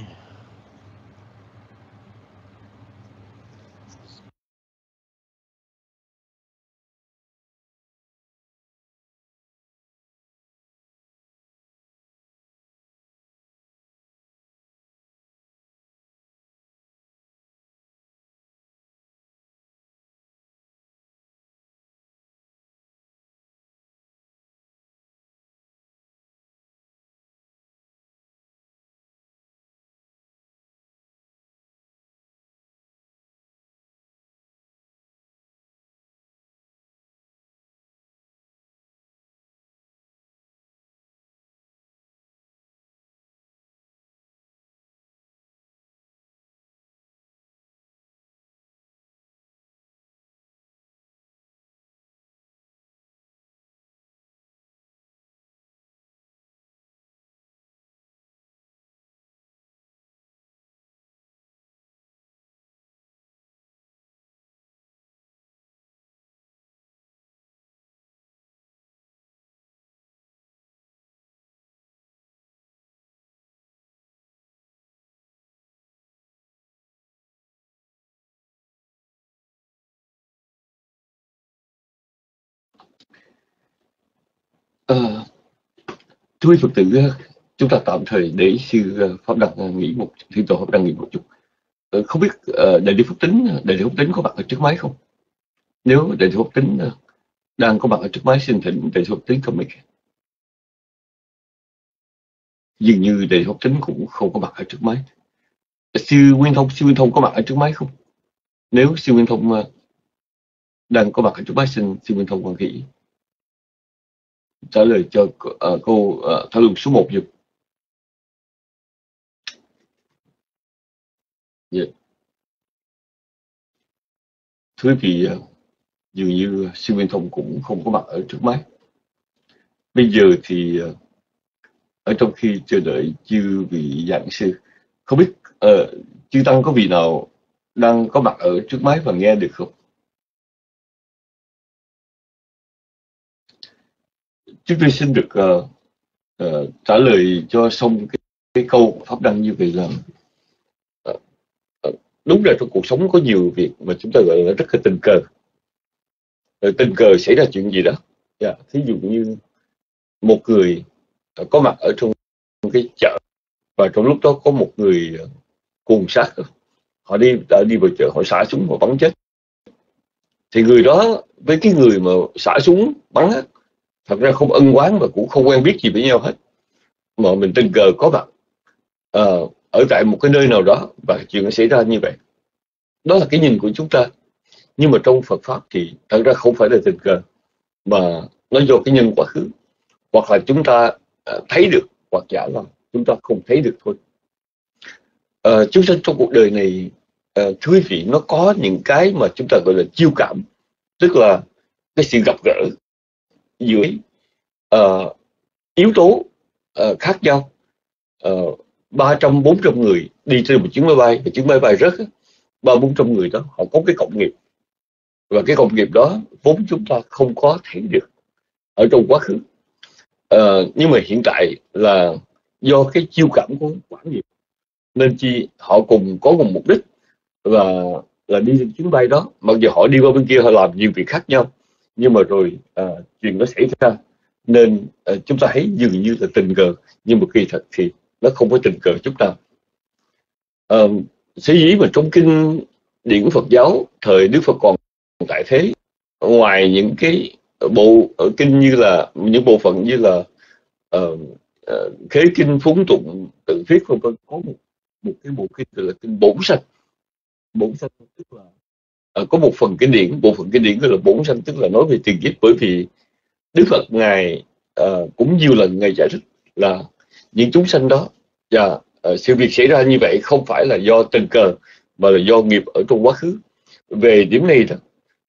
Ờ, thưa quý Phật tử, ờ, chúng ta tạm thời để sư ờ, Pháp Đăng ờ, nghỉ một sư tổ Pháp Đăng nghỉ một chút. Ờ, không biết uh, đại lý Phúc Tính, đại lý Phúc Tính có mặt ở trước máy không? Nếu đại lý Phúc Tính đang có mặt ở trước máy xin thỉnh đại lý Phúc Tính comment. Dường như đại lý Phúc Tính cũng không có mặt ở trước máy. Sư Nguyên Thông, sư Nguyên Thông có mặt ở trước máy không? Nếu sư Nguyên Thông đang có mặt ở trước máy xin sư Nguyên Thông quan nghĩ trả lời cho uh, câu uh, thảo luận số 1 giùm. Yeah. Thưa quý vị, à, dường như sinh viên thông cũng không có mặt ở trước máy. Bây giờ thì uh, ở trong khi chờ đợi chư vị giảng sư không biết uh, chư tăng có vị nào đang có mặt ở trước máy và nghe được không chúng tôi xin được uh, uh, trả lời cho xong cái, cái câu pháp đăng như vậy là uh, uh, đúng là trong cuộc sống có nhiều việc mà chúng ta gọi là rất là tình cờ. Uh, tình cờ xảy ra chuyện gì đó. Yeah. Thí dụ như một người có mặt ở trong cái chợ và trong lúc đó có một người cuồng sát. Họ đi đã đi vào chợ họ xả súng và bắn chết. Thì người đó với cái người mà xả súng bắn thật ra không ân quán và cũng không quen biết gì với nhau hết. Mà mình tình cờ có mặt uh, ở tại một cái nơi nào đó và chuyện nó xảy ra như vậy. Đó là cái nhìn của chúng ta. Nhưng mà trong Phật pháp thì thật ra không phải là tình cờ mà nó do cái nhân quá khứ. Hoặc là chúng ta uh, thấy được hoặc giả là chúng ta không thấy được thôi. Uh, chúng ta trong cuộc đời này uh, thưa quý vị nó có những cái mà chúng ta gọi là chiêu cảm. Tức là cái sự gặp gỡ dưới uh, yếu tố uh, khác nhau. Ờ, ba trăm bốn trăm người đi trên một chuyến máy bay và chuyến máy bay rớt ba bốn trăm người đó họ có cái cộng nghiệp. Và cái cộng nghiệp đó vốn chúng ta không có thấy được ở trong quá khứ. Uh, nhưng mà hiện tại là do cái chiêu cảm của quản nghiệp nên chi họ cùng có cùng mục đích và là đi trên chuyến bay đó. Mặc dù họ đi qua bên kia họ làm nhiều việc khác nhau nhưng mà rồi à, chuyện nó xảy ra nên à, chúng ta thấy dường như là tình cờ nhưng mà kỳ thật thì nó không có tình cờ chút nào. À, sở dĩ mà trong kinh điển Phật giáo thời Đức Phật còn tại thế ngoài những cái bộ ở kinh như là những bộ phận như là uh, uh, khế kinh phúng tụng tự thuyết không có một, một cái bộ kinh gọi là kinh bổn sanh. Bổn sanh tức là Ờ, có một phần kinh điển bộ phận kinh điển gọi là bốn sanh tức là nói về tiền kiếp bởi vì đức phật ngài uh, cũng nhiều lần ngài giải thích là những chúng sanh đó và uh, sự việc xảy ra như vậy không phải là do tình cờ mà là do nghiệp ở trong quá khứ. Về điểm này đó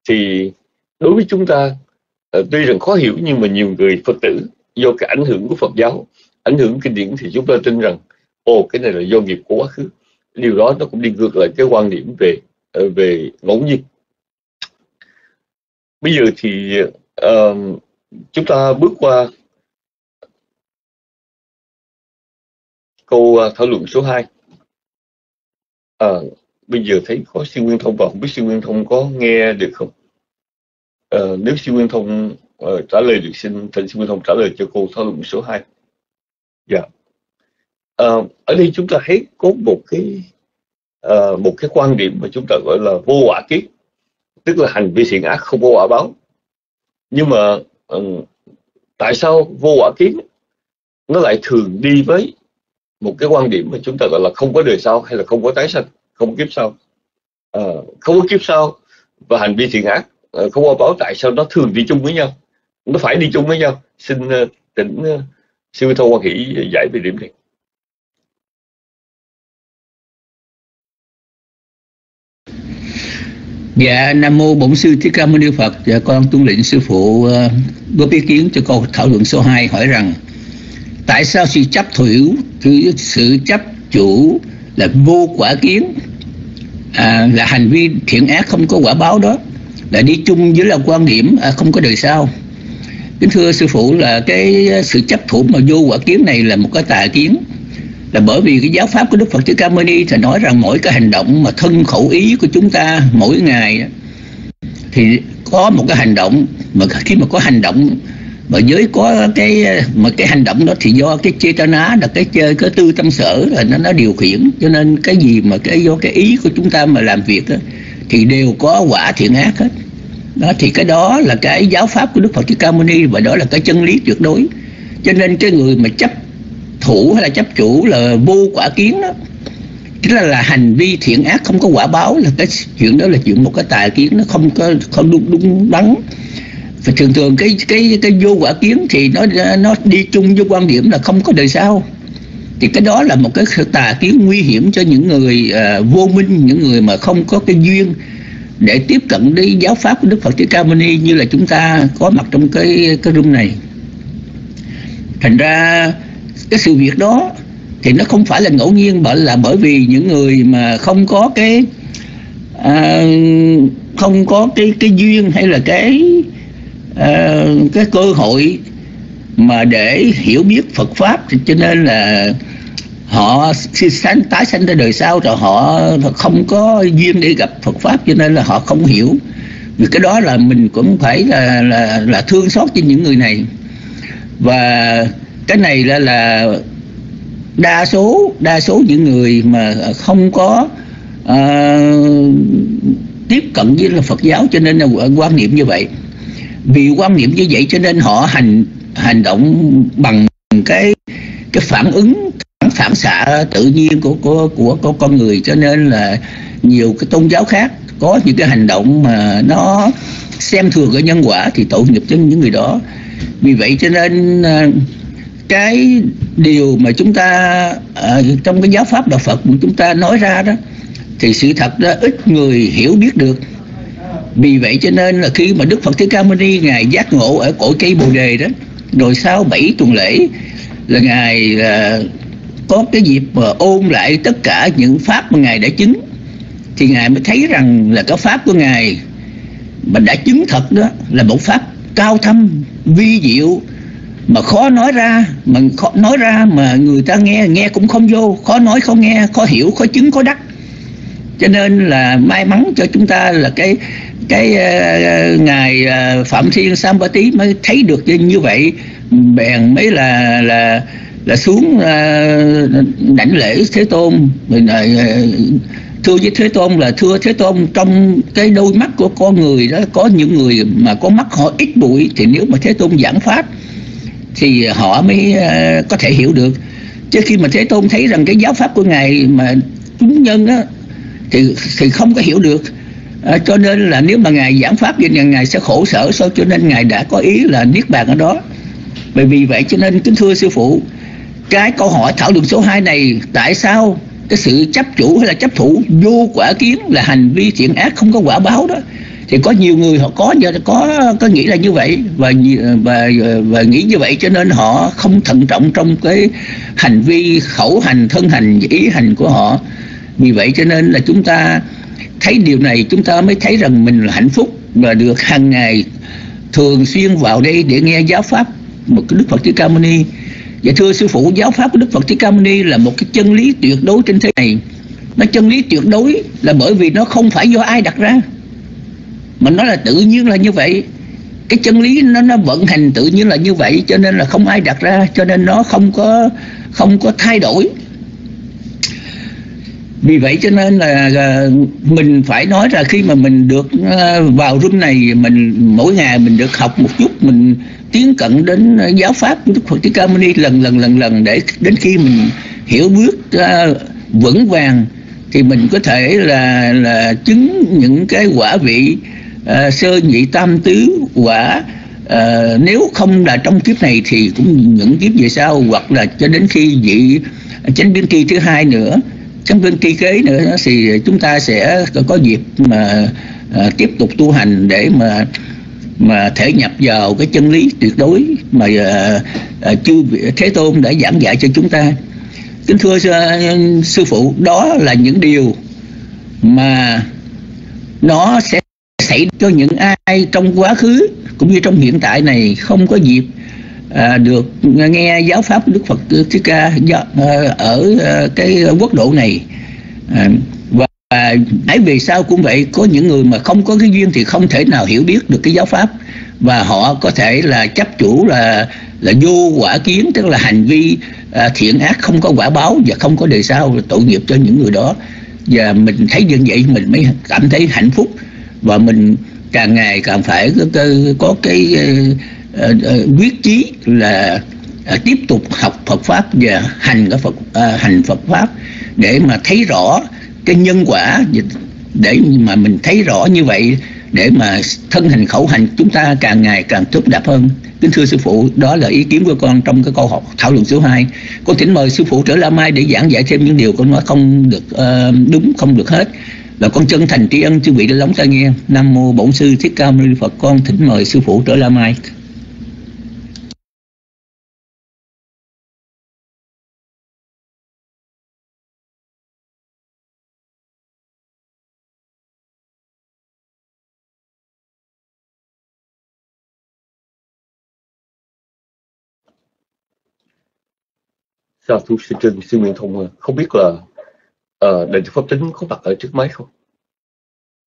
thì đối với chúng ta uh, tuy rằng khó hiểu nhưng mà nhiều người phật tử do cái ảnh hưởng của phật giáo ảnh hưởng kinh điển thì chúng ta tin rằng ồ cái này là do nghiệp của quá khứ. Điều đó nó cũng đi ngược lại cái quan điểm về Ờ, về ngẫu nhiên. Bây giờ thì uh, chúng ta bước qua câu à, thảo luận số 2 à, ờ, bây giờ thấy có siêu nguyên thông và không biết siêu nguyên thông có nghe được không? À, nếu siêu nguyên thông uh, trả lời được xin thỉnh siêu nguyên thông trả lời cho câu thảo luận số 2 dạ. Yeah à, ở đây chúng ta thấy có một cái uh, một cái quan điểm mà chúng ta gọi là vô quả kiết tức là hành vi thiện ác không có quả báo. Nhưng mà um, tại sao vô quả kiết nó lại thường đi với một cái quan điểm mà chúng ta gọi là không có đời sau hay là không có tái sanh không có kiếp sau? Uh, không có kiếp sau và hành vi thiện ác uh, không có báo tại sao nó thường đi chung với nhau? Nó phải đi chung với nhau. Xin uh, tỉnh uh, sư thô quan hỷ giải về điểm này. Dạ Nam mô Bổn sư Thích Ca Mâu Ni Phật. Dạ con tuân lệnh sư phụ uh, góp ý kiến cho câu thảo luận số 2 hỏi rằng tại sao sự chấp thủ sự chấp chủ là vô quả kiến? À, là hành vi thiện ác không có quả báo đó là đi chung với là quan điểm à, không có đời sau. Kính thưa sư phụ là cái sự chấp thủ mà vô quả kiến này là một cái tà kiến là bởi vì cái giáo pháp của Đức Phật Thích Ca Mâu Ni thì nói rằng mỗi cái hành động mà thân khẩu ý của chúng ta mỗi ngày thì có một cái hành động mà khi mà có hành động mà dưới có cái mà cái hành động đó thì do cái chetana là cái chơi cái tư tâm sở là nó nó điều khiển. Cho nên cái gì mà cái do cái ý của chúng ta mà làm việc đó, thì đều có quả thiện ác hết. Đó thì cái đó là cái giáo pháp của Đức Phật Thích Ca Mâu Ni và đó là cái chân lý tuyệt đối. Cho nên cái người mà chấp thủ hay là chấp chủ là vô quả kiến đó. Tức là là hành vi thiện ác không có quả báo là cái chuyện đó là chuyện một cái tài kiến nó không có không đúng đúng đắn. Và thường thường cái cái cái vô quả kiến thì nó nó đi chung với quan điểm là không có đời sau. Thì cái đó là một cái tà kiến nguy hiểm cho những người uh, vô minh những người mà không có cái duyên để tiếp cận đi giáo pháp của Đức Phật Thích Ca Mâu Ni như là chúng ta có mặt trong cái cái room này. Thành ra cái sự việc đó thì nó không phải là ngẫu nhiên bởi là bởi vì những người mà không có cái à, không có cái cái duyên hay là cái à, cái cơ hội mà để hiểu biết Phật pháp thì cho nên là họ sanh tái sanh ra đời sau rồi họ không có duyên để gặp Phật pháp cho nên là họ không hiểu. Vì cái đó là mình cũng phải là là là thương xót cho những người này. Và cái này là là đa số đa số những người mà không có uh, tiếp cận với là Phật giáo cho nên là quan niệm như vậy. Vì quan niệm như vậy cho nên họ hành hành động bằng cái cái phản ứng phản phản xạ tự nhiên của của của, của con người. Cho nên là nhiều cái tôn giáo khác có những cái hành động mà nó xem thường cái nhân quả thì tội nghiệp cho những người đó. Vì vậy cho nên ờ, cái điều mà chúng ta à, trong cái giáo pháp đạo Phật mà chúng ta nói ra đó thì sự thật đó ít người hiểu biết được. Vì vậy cho nên là khi mà Đức Phật Thích Ca Mâu Ni ngài giác ngộ ở cổ cây Bồ đề đó rồi sau bảy tuần lễ là ngài à, có cái dịp mà ôn lại tất cả những pháp mà ngài đã chứng thì ngài mới thấy rằng là cái pháp của ngài mà đã chứng thật đó là một pháp cao thâm vi diệu mà khó nói ra mà khó nói ra mà người ta nghe nghe cũng không vô. Khó nói không nghe khó hiểu khó chứng khó đắc. Cho nên là may mắn cho chúng ta là cái cái ờ, uh, ngài uh, ờ, phạm thiên Sambati mới thấy được như vậy. Bèn mới là là là xuống uh, đảnh lễ thế tôn. Rồi uh, thưa với thế tôn là thưa thế tôn trong cái đôi mắt của con người đó có những người mà có mắt họ ít bụi thì nếu mà thế tôn giảng pháp thì họ mới ờ, có thể hiểu được. Chứ khi mà thế tôn thấy rằng cái giáo pháp của ngài mà chúng nhân á thì thì không có hiểu được. À, cho nên là nếu mà ngài giảng pháp thì ngài sẽ khổ sở. Sao cho nên ngài đã có ý là niết bàn ở đó. Bởi vì vậy cho nên kính thưa sư phụ cái câu hỏi thảo luận số 2 này tại sao cái sự chấp chủ hay là chấp thủ vô quả kiến là hành vi thiện ác không có quả báo đó? Thì có nhiều người họ có có có nghĩ là như vậy và và và nghĩ như vậy cho nên họ không thận trọng trong cái hành vi khẩu hành, thân hành, ý hành của họ. Vì vậy cho nên là chúng ta thấy điều này, chúng ta mới thấy rằng mình là hạnh phúc và được hàng ngày thường xuyên vào đây để nghe giáo pháp một cái đức phật thích ca mâu ni. Và thưa sư phụ, giáo pháp của đức phật thích ca mâu ni là một cái chân lý tuyệt đối trên thế này. Nó chân lý tuyệt đối là bởi vì nó không phải do ai đặt ra mà nó là tự nhiên là như vậy. Cái chân lý nó nó vận hành tự nhiên là như vậy, cho nên là không ai đặt ra, cho nên nó không có không có thay đổi. Vì vậy cho nên là à, mình phải nói là khi mà mình được à, vào room này, mình, mỗi ngày mình được học một chút, mình tiến cận đến giáo pháp của Đức Phật Thích Ca Mâu Ni lần lần lần lần để đến khi mình hiểu bước à, vững vàng, thì mình có thể là là chứng những cái quả vị uh, sơ nhị tam tứ quả uh, nếu không là trong kiếp này thì cũng những kiếp về sau hoặc là cho đến khi vị chánh biến kỳ thứ hai nữa chánh biến kỳ kế nữa thì chúng ta sẽ có dịp mà uh, tiếp tục tu hành để mà mà thể nhập vào cái chân lý tuyệt đối mà uh, uh, chư thế tôn đã giảng dạy cho chúng ta. Kính thưa sư, sư phụ đó là những điều mà nó sẽ xảy cho những ai trong quá khứ cũng như trong hiện tại này không có dịp à, được nghe giáo pháp Đức Phật Thích Ca à, ở à, cái quốc độ này. À, và nãy về sau cũng vậy có những người mà không có cái duyên thì không thể nào hiểu biết được cái giáo pháp. Và họ có thể là chấp chủ là là vô quả kiến tức là hành vi à, thiện ác không có quả báo và không có đời sau là tội nghiệp cho những người đó. Và mình thấy như vậy mình mới cảm thấy hạnh phúc và mình càng ngày càng phải có, có cái uh, uh, quyết chí là uh, tiếp tục học Phật pháp và hành cái Phật uh, hành Phật pháp để mà thấy rõ cái nhân quả để mà mình thấy rõ như vậy để mà thân hành khẩu hành chúng ta càng ngày càng tốt đẹp hơn. Kính thưa sư phụ đó là ý kiến của con trong cái câu học thảo luận số 2 con thỉnh mời sư phụ trở lại mai để giảng giải thêm những điều con nói không được uh, đúng không được hết là con chân thành tri ân chư vị đã lắng tai nghe. Nam mô bổn sư thích ca mâu ni phật. Con thỉnh mời sư phụ trở la mai. Sa thú sư Trinh, sư Nguyễn Thông Không biết là ờ, định thức pháp tính có mặt ở trước máy không?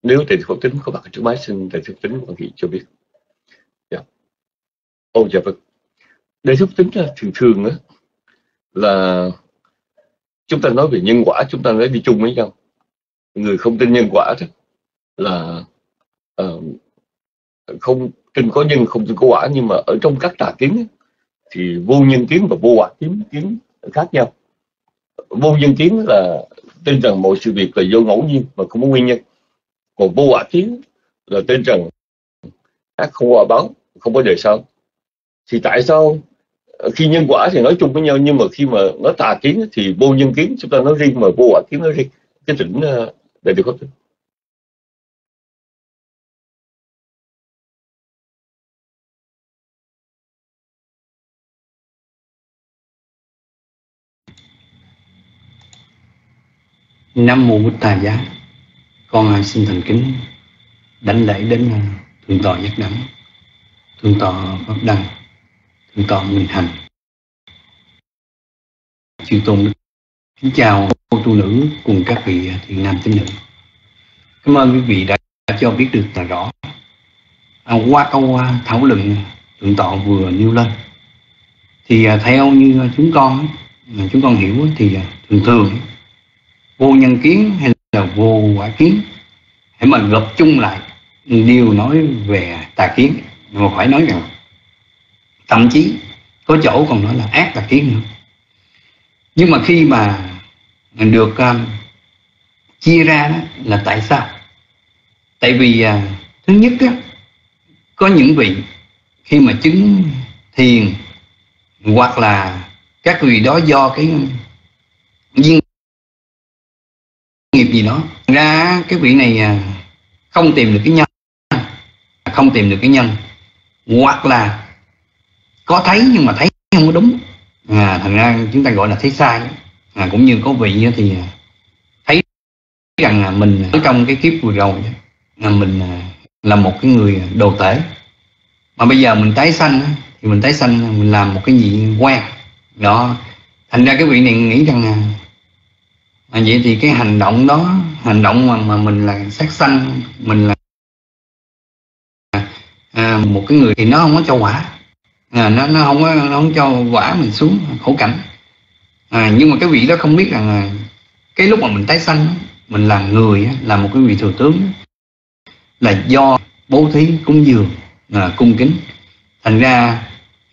Nếu định thức pháp tính có mặt ở trước máy xin định thức pháp tính quản trị cho biết. Dạ. Ô dạ vâng. Định thức pháp tính là ờ, thường thường á là chúng ta nói về nhân quả chúng ta nói đi chung với nhau. Người không tin nhân quả đó là uh, không tin có nhân không tin có quả. Nhưng mà ở trong các tà kiến thì vô nhân kiến và vô quả kiến kiến khác nhau. Vô nhân kiến là tin rằng mọi sự việc là do ngẫu nhiên mà không có nguyên nhân. Còn vô quả kiến là tin rằng ác không quả báo, không có đời sau. Thì tại sao ờ, khi nhân quả thì nói chung với nhau, nhưng mà khi mà nói tà kiến thì vô nhân kiến, chúng ta nói riêng mà vô quả kiến nói riêng. Cái tỉnh ờ, đại được không Nam mô Bích Tà Giá. Con à, xin thành kính đánh lễ đến à, Thượng tọa Giác Đẳng Thượng tọa Pháp Đăng Thượng tọa Minh Hành Chư Tôn Kính chào cô tu nữ cùng các vị thiện nam tín nữ. Cảm ơn quý vị đã, cho biết được là rõ. À, Qua câu à, thảo luận Thượng tọa vừa nêu lên Thì theo như chúng con Chúng con hiểu thì thường thường vô nhân kiến hay là vô quả kiến? Hãy mà gộp chung lại đều nói về tà kiến mà phải nói rằng thậm chí có chỗ còn nói là ác tà kiến nữa. Nhưng mà khi mà được um, chia ra đó là tại sao? Tại vì uh, thứ nhất á, có những vị khi mà chứng thiền hoặc là các vị đó do cái duyên gì đó. Ra cái vị này à, không tìm được cái nhân không tìm được cái nhân. Hoặc là có thấy nhưng mà thấy không có đúng. À, thành ra chúng ta gọi là thấy sai. À, cũng như có vị thì à, thấy rằng là mình ở trong cái kiếp vừa rồi là mình à, là một cái người đồ tể. Mà bây giờ mình tái sanh thì mình tái sanh mình làm một cái gì quen. Đó. Thành ra cái vị này nghĩ rằng à, vậy thì cái hành động đó hành động mà, mà mình là sát sanh mình là à, một cái người thì nó không có cho quả. À, nó nó không có nó không cho quả mình xuống khổ cảnh. À, nhưng mà cái vị đó không biết rằng là cái lúc mà mình tái sanh mình là người là một cái vị thừa tướng là do bố thí cúng dường à, cung kính. Thành ra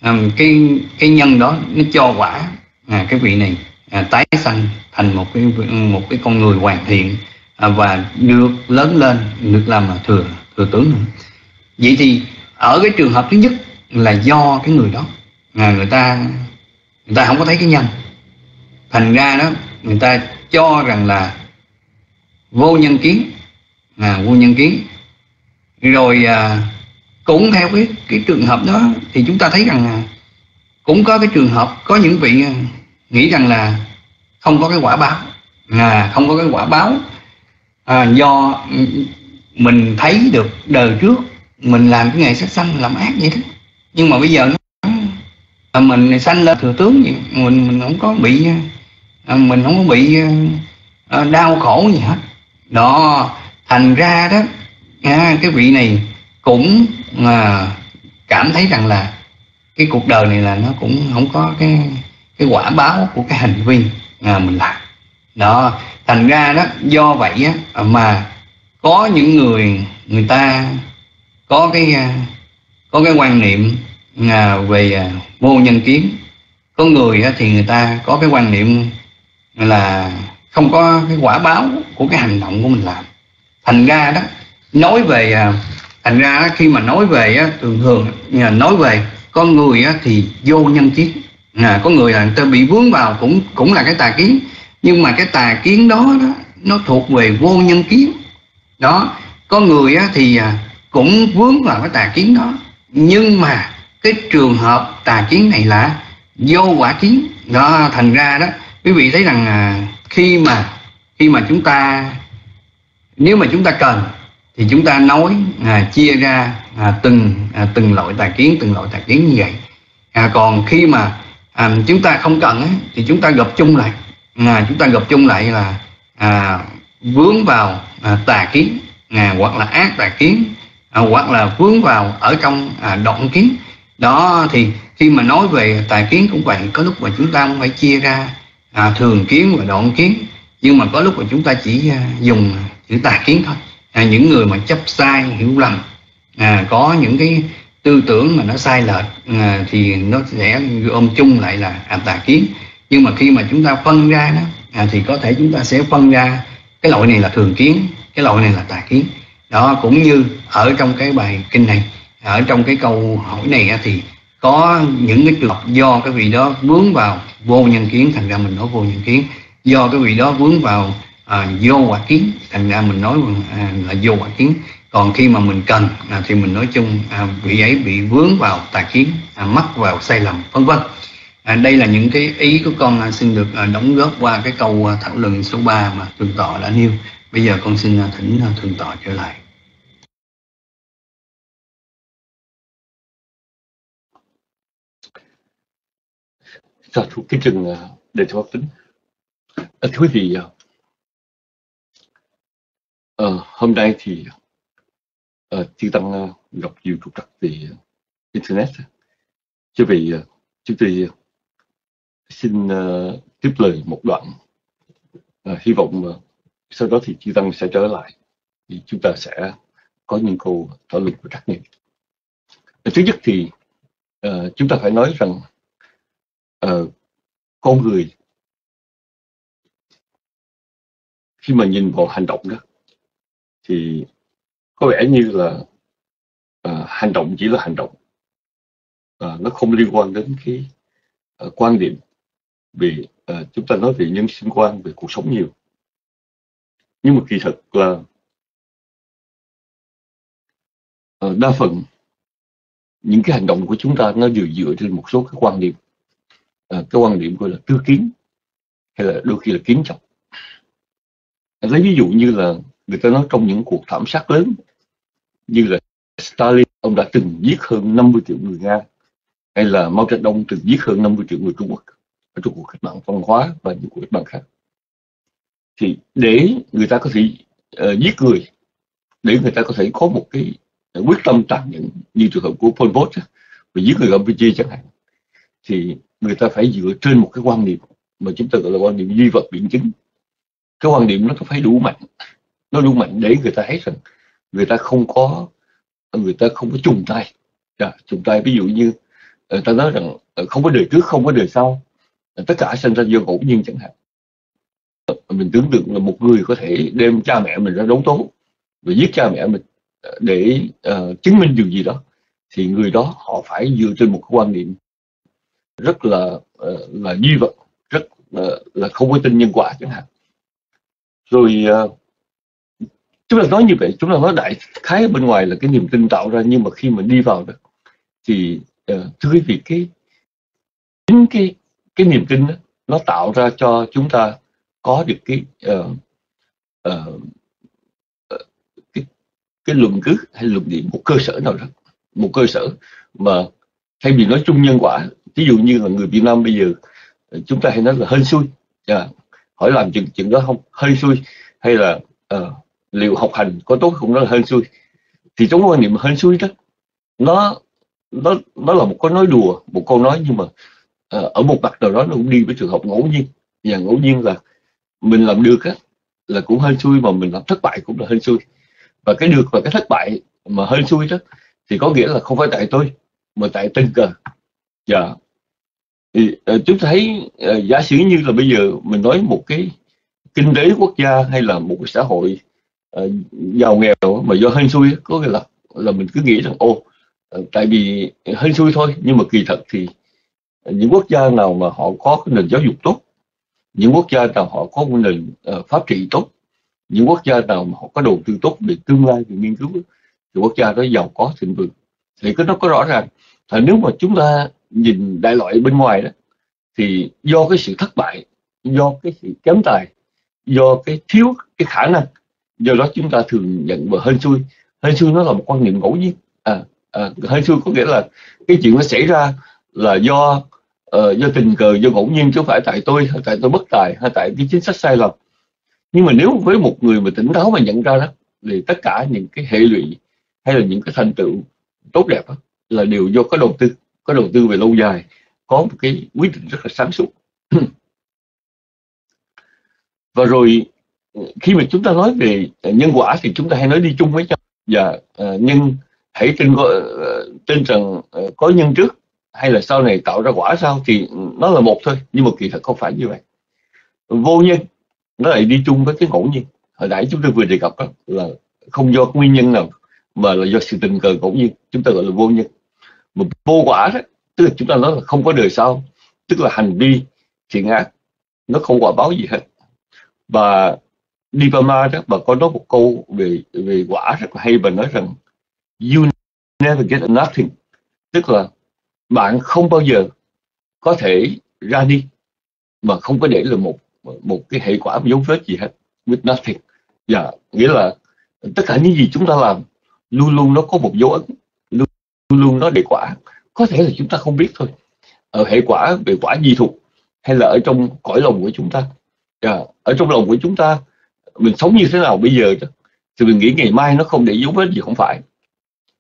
à, cái cái nhân đó nó cho quả à, cái vị này à, tái sanh thành một cái một cái con người hoàn thiện à, và được lớn lên được làm thừa thừa tướng nữa. Vậy thì ở cái trường hợp thứ nhất là do cái người đó à, người ta người ta không có thấy cái nhân. Thành ra đó người ta cho rằng là vô nhân kiến à, vô nhân kiến. Rồi à, cũng theo cái cái trường hợp đó thì chúng ta thấy rằng à, cũng có cái trường hợp có những vị nghĩ rằng là không có cái quả báo là không có cái quả báo à, do mình thấy được đời trước mình làm cái nghề sát sanh làm ác vậy đó. Nhưng mà bây giờ nó à, mình sanh lên thừa tướng vậy mình mình không có bị à, mình không có bị à, đau khổ gì hết. Đó thành ra đó à, cái vị này cũng à, cảm thấy rằng là cái cuộc đời này là nó cũng không có cái cái quả báo của cái hành vi à, mình làm. Đó thành ra đó do vậy á, mà có những người người ta có cái à, có cái quan niệm à, về à, vô nhân kiến. Có người á, thì người ta có cái quan niệm là không có cái quả báo của cái hành động của mình làm. Thành ra đó nói về à, thành ra khi mà nói về á, thường thường à, nói về con người á, thì vô nhân kiến à, có người là người ta bị vướng vào cũng cũng là cái tà kiến. Nhưng mà cái tà kiến đó đó nó thuộc về vô nhân kiến. Đó có người á, thì à, cũng vướng vào cái tà kiến đó. Nhưng mà cái trường hợp tà kiến này là vô quả kiến. Đó thành ra đó quý vị thấy rằng à, khi mà khi mà chúng ta nếu mà chúng ta cần thì chúng ta nói à, chia ra à, từng à, từng loại tà kiến từng loại tà kiến như vậy. À, còn khi mà à, chúng ta không cần ấy, thì chúng ta gặp chung lại. À, chúng ta gặp chung lại là à, vướng vào à, tà kiến à, hoặc là ác tà kiến à, hoặc là vướng vào ở trong à, động kiến. Đó thì khi mà nói về tà kiến cũng vậy có lúc mà chúng ta không phải chia ra à, thường kiến và đoạn kiến. Nhưng mà có lúc mà chúng ta chỉ à, dùng chữ tà kiến thôi. À, những người mà chấp sai hiểu lầm à, có những cái tư tưởng mà nó sai lệch à, thì nó sẽ ôm chung lại là à, tà kiến. Nhưng mà khi mà chúng ta phân ra đó à, thì có thể chúng ta sẽ phân ra cái loại này là thường kiến cái loại này là tà kiến. Đó cũng như ở trong cái bài kinh này ở trong cái câu hỏi này thì có những cái trường hợp do cái vị đó vướng vào vô nhân kiến thành ra mình nói vô nhân kiến. Do cái vị đó vướng vào à, vô quả kiến thành ra mình nói à, là vô quả kiến còn khi mà mình cần à, thì mình nói chung à, vị ấy bị vướng vào tà kiến à, mắc vào sai lầm vân vân. À, đây là những cái ý của con à, xin được à, đóng góp qua cái câu à, thảo luận số 3 mà thượng tọa đã nêu. Bây giờ con xin à, thỉnh à, thượng tọa trở lại. Sa thú kính trường đề cho tính. À, thưa quý vị, à, à hôm nay thì à, chư tăng gặp nhiều trục trặc về ờ, internet. Chứ vì ờ, chúng tôi ờ, xin uh, tiếp lời một đoạn. À, hy vọng uh, sau đó thì chư tăng sẽ trở lại thì chúng ta sẽ có những câu thảo luận và trắc nghiệm. Thứ nhất thì uh, chúng ta phải nói rằng uh, con người khi mà nhìn vào hành động đó thì có vẻ như là à, hành động chỉ là hành động. À, nó không liên quan đến cái à, quan điểm về à, chúng ta nói về nhân sinh quan về cuộc sống nhiều. Nhưng mà kỳ thực là à, đa phần những cái hành động của chúng ta nó đều dựa trên một số cái quan điểm. À, cái quan điểm gọi là tư kiến hay là đôi khi là kiến chấp lấy ví dụ như là người ta nói trong những cuộc thảm sát lớn như là Stalin ông đã từng giết hơn 50 triệu người Nga hay là Mao Trạch-đông từng giết hơn 50 triệu người Trung Quốc ở trong cuộc cách mạng văn hóa và những cuộc cách mạng khác. Thì để người ta có thể uh, giết người để người ta có thể có một cái ờ, quyết tâm tàn nhẫn như trường hợp của Pol Pot và giết người Campuchia chẳng hạn thì người ta phải dựa trên một cái quan niệm mà chúng ta gọi là quan niệm duy vật biện chứng cái quan niệm nó phải đủ mạnh nó đủ mạnh để người ta thấy rằng người ta không có người ta không có trùng tay. Dạ, yeah, trùng tay ví dụ như người ta nói rằng ờ, không có đời trước không có đời sau ờ, tất cả sinh ra do ngẫu nhiên chẳng hạn. Ờ, mình tưởng tượng là một người có thể đem cha mẹ mình ra đấu tố và giết cha mẹ mình để uh, chứng minh điều gì đó thì người đó họ phải dựa trên một cái quan niệm rất là uh, là duy vật rất uh, là không có tin nhân quả chẳng hạn. Rồi uh, chúng ta nói như vậy chúng ta nói đại khái bên ngoài là cái niềm tin tạo ra nhưng mà khi mà đi vào đó thì uh, thưa quý vị cái chính cái cái niềm tin đó, nó tạo ra cho chúng ta có được cái uh, uh, cái cái luận cứ hay luận điểm một cơ sở nào đó một cơ sở mà thay vì nói chung nhân quả ví dụ như là người Việt Nam bây giờ chúng ta hay nói là hên xui à, hỏi làm chuyện chuyện đó không hên xui hay là uh, liệu học hành có tốt không đó là hên xui. Thì trong quan niệm hên xui đó nó nó nó là một cái nói đùa một câu nói nhưng mà uh, ở một mặt nào đó nó cũng đi với trường hợp ngẫu nhiên. Và ngẫu nhiên là mình làm được á là cũng hên xui mà mình làm thất bại cũng là hên xui. Và cái được và cái thất bại mà hên xui đó thì có nghĩa là không phải tại tôi mà tại tình cờ. Dạ. Thì uh, chúng thấy uh, giả sử như là bây giờ mình nói một cái kinh tế quốc gia hay là một cái xã hội uh, giàu nghèo mà do hên xui có nghĩa là là mình cứ nghĩ rằng ô ờ, tại vì hên xui thôi nhưng mà kỳ thật thì những quốc gia nào mà họ có cái nền giáo dục tốt những quốc gia nào họ có một nền uh, pháp trị tốt những quốc gia nào mà họ có đầu tư tốt về tương lai về nghiên cứu thì quốc gia đó giàu có thịnh vượng. Thì cái nó có rõ ràng. Là nếu mà chúng ta nhìn đại loại bên ngoài đó thì do cái sự thất bại do cái sự kém tài do cái thiếu cái khả năng do đó chúng ta thường nhận vào hên xui. Hên xui nó là một quan niệm ngẫu nhiên. À, à hên xui có nghĩa là cái chuyện nó xảy ra là do uh, do tình cờ do ngẫu nhiên chứ không phải tại tôi hay tại tôi bất tài hay tại cái chính sách sai lầm. Nhưng mà nếu với một người mà tỉnh táo mà nhận ra đó thì tất cả những cái hệ lụy hay là những cái thành tựu tốt đẹp đó, là đều do có đầu tư có đầu tư về lâu dài có một cái quyết định rất là sáng suốt. Và rồi khi mà chúng ta nói về à, nhân quả thì chúng ta hay nói đi chung với nhau. Và uh, hãy tin uh, tin rằng uh, có nhân trước hay là sau này tạo ra quả sao thì nó là một thôi nhưng mà kỳ thật không phải như vậy. Vô nhân nó lại đi chung với cái ngẫu nhiên. Hồi nãy chúng tôi vừa đề cập đó là không do nguyên nhân nào mà là do sự tình cờ ngẫu nhiên chúng ta gọi là vô nhân. Mà vô quả đó tức là chúng ta nói là không có đời sau tức là hành vi thiện ác nó không quả báo gì hết. Và Nipama đó, bà có nói một câu về về quả rất là hay, bà nói rằng, you never get nothing. Tức là bạn không bao giờ có thể ra đi, mà không có để là một một cái hệ quả dấu vết gì hết, with nothing. Dạ nghĩa là tất cả những gì chúng ta làm, luôn luôn nó có một dấu ấn, luôn luôn nó để quả. Có thể là chúng ta không biết thôi. Ở hệ quả về quả di thuộc, hay là ở trong cõi lòng của chúng ta? Yeah. ở trong lòng của chúng ta mình sống như thế nào bây giờ chứ? thì mình nghĩ ngày mai nó không để dấu vết gì không phải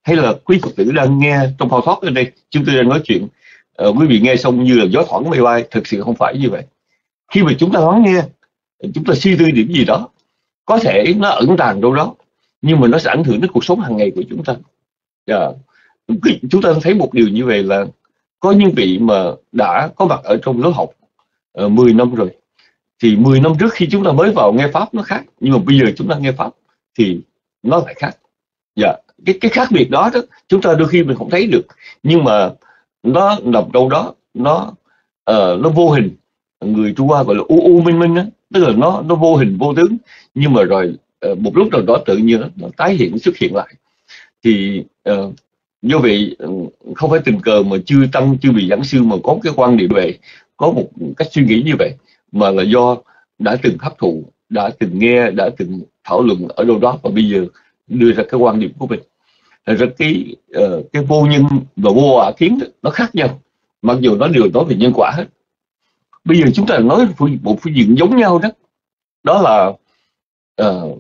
hay là quý phật tử đang nghe trong phao thoát ở đây chúng tôi đang nói chuyện uh, quý vị nghe xong như là gió thoảng mây bay thực sự không phải như vậy khi mà chúng ta lắng nghe chúng ta suy tư điểm gì đó có thể nó ẩn tàng đâu đó nhưng mà nó sẽ ảnh hưởng đến cuộc sống hàng ngày của chúng ta dạ. yeah. Chúng ta thấy một điều như vậy là có những vị mà đã có mặt ở trong lớp học ờ, uh, 10 năm rồi thì 10 năm trước khi chúng ta mới vào nghe pháp nó khác nhưng mà bây giờ chúng ta nghe pháp thì nó lại khác. Dạ cái cái khác biệt đó đó chúng ta đôi khi mình không thấy được. Nhưng mà nó nằm đâu đó nó uh, nó vô hình. Người Trung Hoa gọi là u u minh minh đó. tức là nó nó vô hình vô tướng. Nhưng mà rồi uh, một lúc nào đó tự nhiên nó, nó tái hiện xuất hiện lại. Thì uh, do vậy ừ, không phải tình cờ mà chưa tăng chưa bị giảng sư mà có cái quan điểm về có một cách suy nghĩ như vậy mà là do đã từng hấp thụ đã từng nghe đã từng thảo luận ở đâu đó và bây giờ đưa ra cái quan điểm của mình. Thật ra cái uh, cái vô nhân và vô quả kiến nó khác nhau. Mặc dù nó đều nói về nhân quả hết. Bây giờ chúng ta nói một phương diện giống nhau đó. Đó là uh,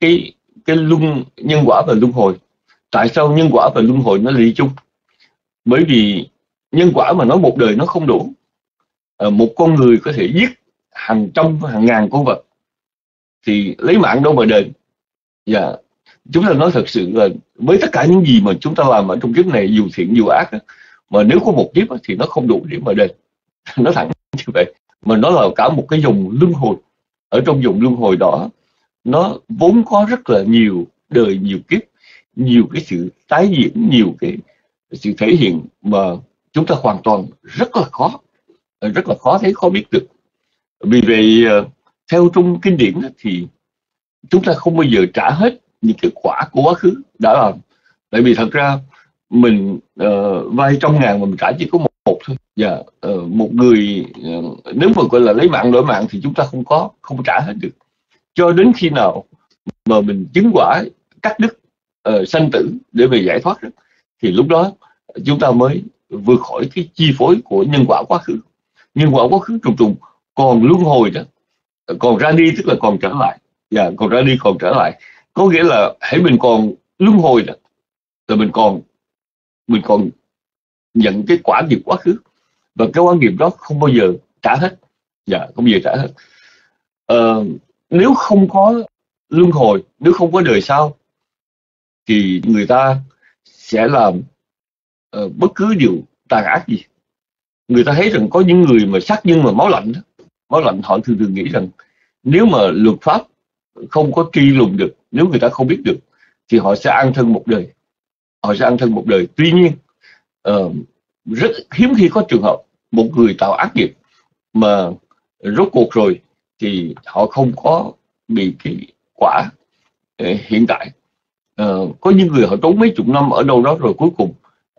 cái cái luân nhân quả và luân hồi. Tại sao nhân quả và luân hồi nó đi chung? Bởi vì nhân quả mà nói một đời nó không đủ. Uh, một con người có thể giết hàng trăm, hàng ngàn con vật thì lấy mạng đâu mà đền. Dạ yeah. chúng ta nói thật sự là với tất cả những gì mà chúng ta làm ở trong kiếp này, dù thiện, dù ác, mà nếu có một kiếp thì nó không đủ để mà đền. Nó thẳng như vậy, mà nó là cả một cái dòng luân hồi. Ở trong dòng luân hồi đó, nó vốn có rất là nhiều đời, nhiều kiếp, nhiều cái sự tái diễn, nhiều cái sự thể hiện mà chúng ta hoàn toàn rất là khó, rất là khó thấy, khó biết được vì vậy ờ, theo trong kinh điển thì chúng ta không bao giờ trả hết những cái quả của quá khứ đã làm. Tại vì thật ra mình uh, vay trong ngàn mà mình trả chỉ có một, một thôi. Và yeah, uh, một người uh, nếu mà gọi là lấy mạng đổi mạng thì chúng ta không có không trả hết được. Cho đến khi nào mà mình chứng quả cắt đứt uh, sanh tử để về giải thoát thì lúc đó chúng ta mới vượt khỏi cái chi phối của nhân quả quá khứ. Nhân quả quá khứ trùng trùng còn luân hồi đó còn ra đi tức là còn trở lại. Dạ, yeah, còn ra đi còn trở lại. Có nghĩa là hãy mình còn luân hồi đó là mình còn mình còn nhận cái quả nghiệp quá khứ. Và cái quan nghiệp đó không bao giờ trả hết. Dạ không bao giờ trả hết. Ờ, nếu không có luân hồi nếu không có đời sau thì người ta sẽ làm uh, bất cứ điều tàn ác gì. Người ta thấy rằng có những người mà sát nhân mà máu lạnh máu lạnh họ thường thường nghĩ rằng nếu mà luật pháp không có truy lùng được nếu người ta không biết được thì họ sẽ ăn thân một đời. Họ sẽ ăn thân một đời. Tuy nhiên uh, rất hiếm khi có trường hợp một người tạo ác nghiệp mà rốt cuộc rồi thì họ không có bị cái quả ờ, hiện tại. Uh, có những người họ trốn mấy chục năm ở đâu đó rồi cuối cùng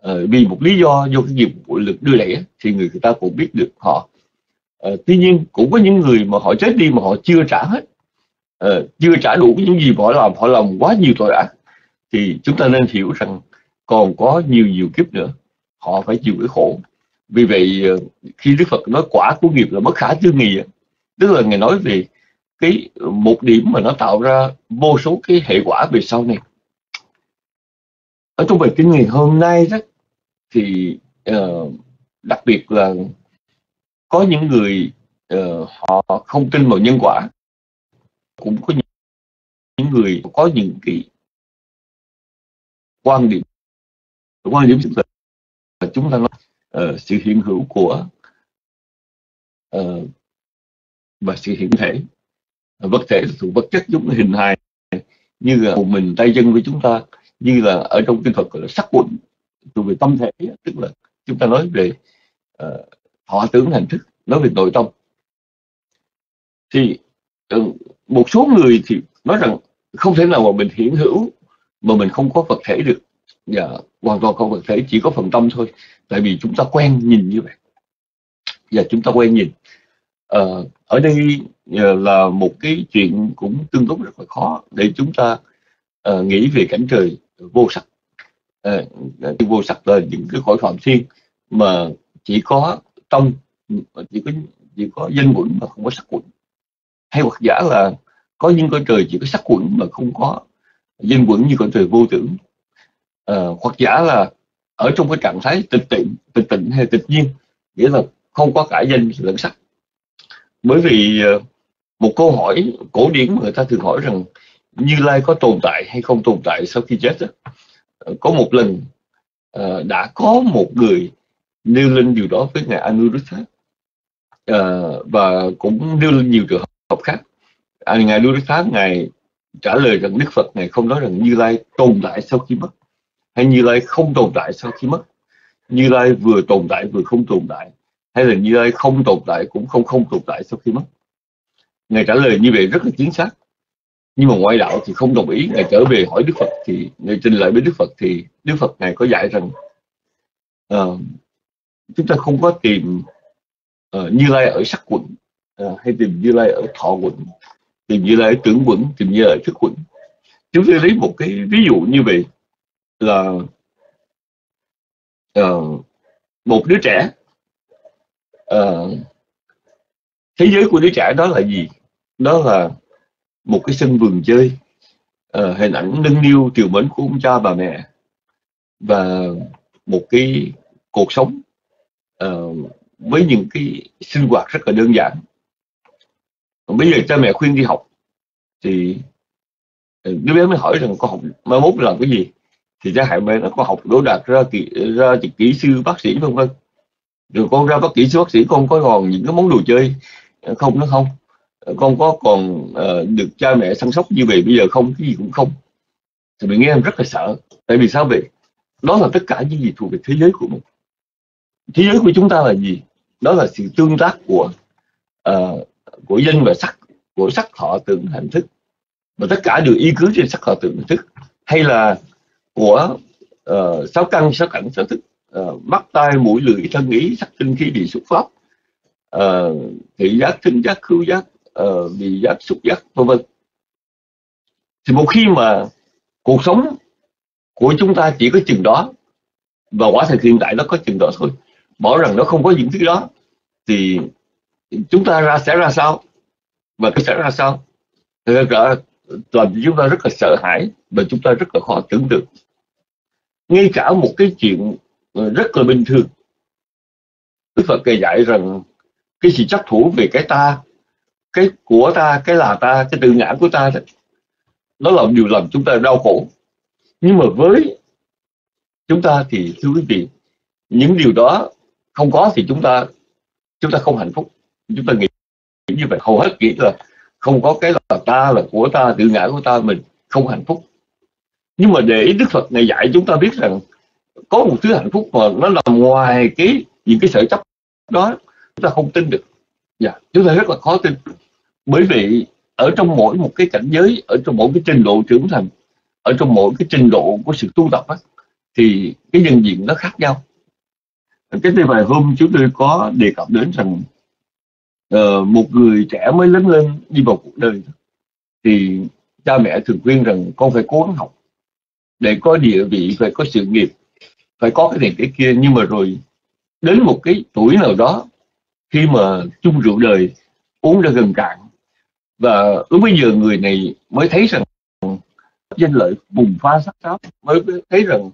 uh, vì một lý do do cái nghiệp lực đưa đẩy thì người ta cũng biết được họ à, tuy nhiên cũng có những người mà họ chết đi mà họ chưa trả hết. À, chưa trả đủ những gì họ làm họ làm quá nhiều tội ác thì chúng ta nên hiểu rằng còn có nhiều nhiều kiếp nữa họ phải chịu cái khổ. Vì vậy ờ, khi Đức Phật nói quả của nghiệp là bất khả tư nghị tức là ngài nói về cái một điểm mà nó tạo ra vô số cái hệ quả về sau này. Ở trong bài kinh ngày hôm nay đó thì uh, đặc biệt là có những người uh, họ không tin vào nhân quả. Cũng có những, những người có những cái quan điểm quan điểm chúng ta chúng ta nói uh, sự hiện hữu của uh, và sự hiện thể. Vật thể là thuộc vật chất giống như hình hài như là một mình tay chân của chúng ta như là ở trong kinh Phật gọi là sắc quẩn thuộc về tâm thể tức là chúng ta nói về uh, thọ tưởng hành thức nói về nội tâm. Thì ừ, một số người thì nói rằng không thể nào mà mình hiển hữu mà mình không có vật thể được. Và hoàn toàn không vật thể chỉ có phần tâm thôi. Tại vì chúng ta quen nhìn như vậy. Và chúng ta quen nhìn. À, ở đây ờ, là một cái chuyện cũng tương đối rất là khó để chúng ta uh, nghĩ về cảnh trời vô sắc. Uh, vô sắc là những cái cõi phạm thiên mà chỉ có trong chỉ có chỉ có dân quẩn mà không có sắc quẩn hay hoặc giả là có những cõi trời chỉ có sắc quẩn mà không có dân quẩn như cõi trời vô tưởng. À, hoặc giả là ở trong cái trạng thái tịch tịnh tịch tịnh hay tịch nhiên nghĩa là không có cả danh lẫn sắc. Bởi vì ờ, một câu hỏi cổ điển mà người ta thường hỏi rằng như lai có tồn tại hay không tồn tại sau khi chết đó. Ờ, có một lần đã có một người nêu lên điều đó với ngài Anuruddha uh, ờ, và cũng nêu lên nhiều trường hợp khác. À, ngài Anuruddha ngài trả lời rằng Đức Phật ngài không nói rằng Như Lai tồn tại sau khi mất hay Như Lai không tồn tại sau khi mất. Như Lai vừa tồn tại vừa không tồn tại hay là Như Lai không tồn tại cũng không không tồn tại sau khi mất. Ngài trả lời như vậy rất là chính xác. Nhưng mà ngoại đạo thì không đồng ý. Ngài trở về hỏi Đức Phật thì Ngài trình lại với Đức Phật thì Đức Phật này có dạy rằng uh, chúng ta không có tìm uh, Như Lai ở sắc quận uh, hay tìm Như Lai ở thọ quận tìm Như Lai ở tưởng quận tìm Như Lai ở thức quận. Chúng tôi lấy một cái ví dụ như vậy là uh, một đứa trẻ uh, thế giới của đứa trẻ đó là gì? Đó là một cái sân vườn chơi uh, hình ảnh nâng niu triều mến của ông cha bà mẹ và một cái cuộc sống uh, với những cái sinh hoạt rất là đơn giản. Còn bây giờ cha mẹ khuyên đi học thì ờ, đứa bé mới hỏi rằng con học mai mốt làm cái gì? Thì cha hại mẹ nó có học đỗ đạt ra kỹ ra kỹ sư bác sĩ vân vân. Rồi con ra bác kỹ sư bác sĩ con có còn những cái món đồ chơi ờ, không nó không? Con có còn uh, được cha mẹ săn sóc như vậy bây giờ không? Cái gì cũng không. Thì mình nghe em rất là sợ. Tại vì sao vậy? Đó là tất cả những gì thuộc về thế giới của mình thế giới của chúng ta là gì? Đó là sự tương tác của uh, của danh và sắc của sắc thọ tưởng hành thức. Và tất cả đều y cứ trên sắc thọ tưởng hành thức. Hay là của uh, sáu căn sáu cảnh sáu thức. Uh, mắt tai mũi lưỡi thân ý sắc tinh khi bị xúc pháp. Uh, thị giác thính giác khứu giác uh, vị giác xúc giác vân vân. Thì một khi mà cuộc sống của chúng ta chỉ có chừng đó và quả thực hiện tại nó có chừng đó thôi bỏ rằng nó không có những thứ đó, thì chúng ta ra sẽ ra sao? Và cái sẽ ra sao? Thì cả làm chúng ta rất là sợ hãi và chúng ta rất là khó tưởng tượng. Ngay cả một cái chuyện rất là bình thường. Đức Phật kể dạy rằng cái sự chấp thủ về cái ta, cái của ta, cái là ta, cái tự ngã của ta đó, nó là điều làm chúng ta đau khổ. Nhưng mà với chúng ta thì, thưa quý vị, những điều đó không có thì chúng ta chúng ta không hạnh phúc. Chúng ta nghĩ như vậy hầu hết nghĩ là không có cái là ta là của ta tự ngã của ta mình không hạnh phúc. Nhưng mà để Đức Phật này dạy chúng ta biết rằng có một thứ hạnh phúc mà nó nằm ngoài cái những cái sở chấp đó chúng ta không tin được. Dạ chúng ta rất là khó tin. Bởi vì ở trong mỗi một cái cảnh giới ở trong mỗi cái trình độ trưởng thành ở trong mỗi cái trình độ của sự tu tập á, thì cái nhân diện nó khác nhau cái này vài hôm chúng tôi có đề cập đến rằng uh, một người trẻ mới lớn lên đi vào cuộc đời thì cha mẹ thường khuyên rằng con phải cố gắng học để có địa vị phải có sự nghiệp phải có cái này cái kia. Nhưng mà rồi đến một cái tuổi nào đó khi mà chung rượu đời uống ra gần cạn và lúc bây giờ người này mới thấy rằng danh lợi bùng pha sắc sáo mới thấy rằng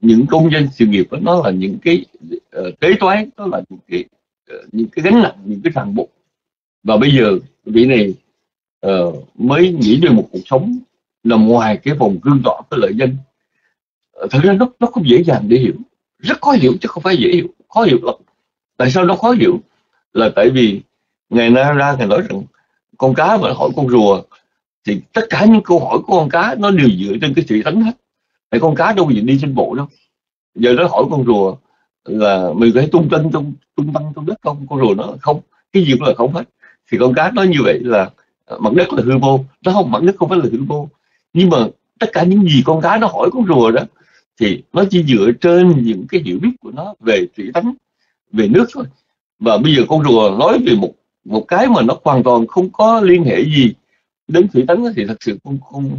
những công dân sự nghiệp đó, nó là những cái uh, kế toán nó là những cái uh, những cái gánh nặng những cái ràng buộc. Và bây giờ vị này uh, mới nghĩ được một cuộc sống nằm ngoài cái vòng cương tỏ cái lợi danh. Uh, thật ra nó nó không dễ dàng để hiểu. Rất khó hiểu chứ không phải dễ hiểu khó hiểu lắm. Tại sao nó khó hiểu? Là tại vì ngày nay ra ngày nói rằng con cá mà hỏi con rùa thì tất cả những câu hỏi của con cá nó đều dựa trên cái sự tánh hết mấy con cá đâu mà giờ đi trên bộ đâu. Giờ nó hỏi con rùa là mình có thể tung tăng trong, tung tăng trong đất không? Con rùa nó không, cái gì cũng là không hết. Thì con cá nói như vậy là à, mặt đất là hư vô. Nó không mặt đất không phải là hư vô. Nhưng mà tất cả những gì con cá nó hỏi con rùa đó, thì nó chỉ dựa trên những cái hiểu biết của nó về thủy tánh, về nước thôi. Và bây giờ con rùa nói về một một cái mà nó hoàn toàn không có liên hệ gì đến thủy tánh thì thật sự con con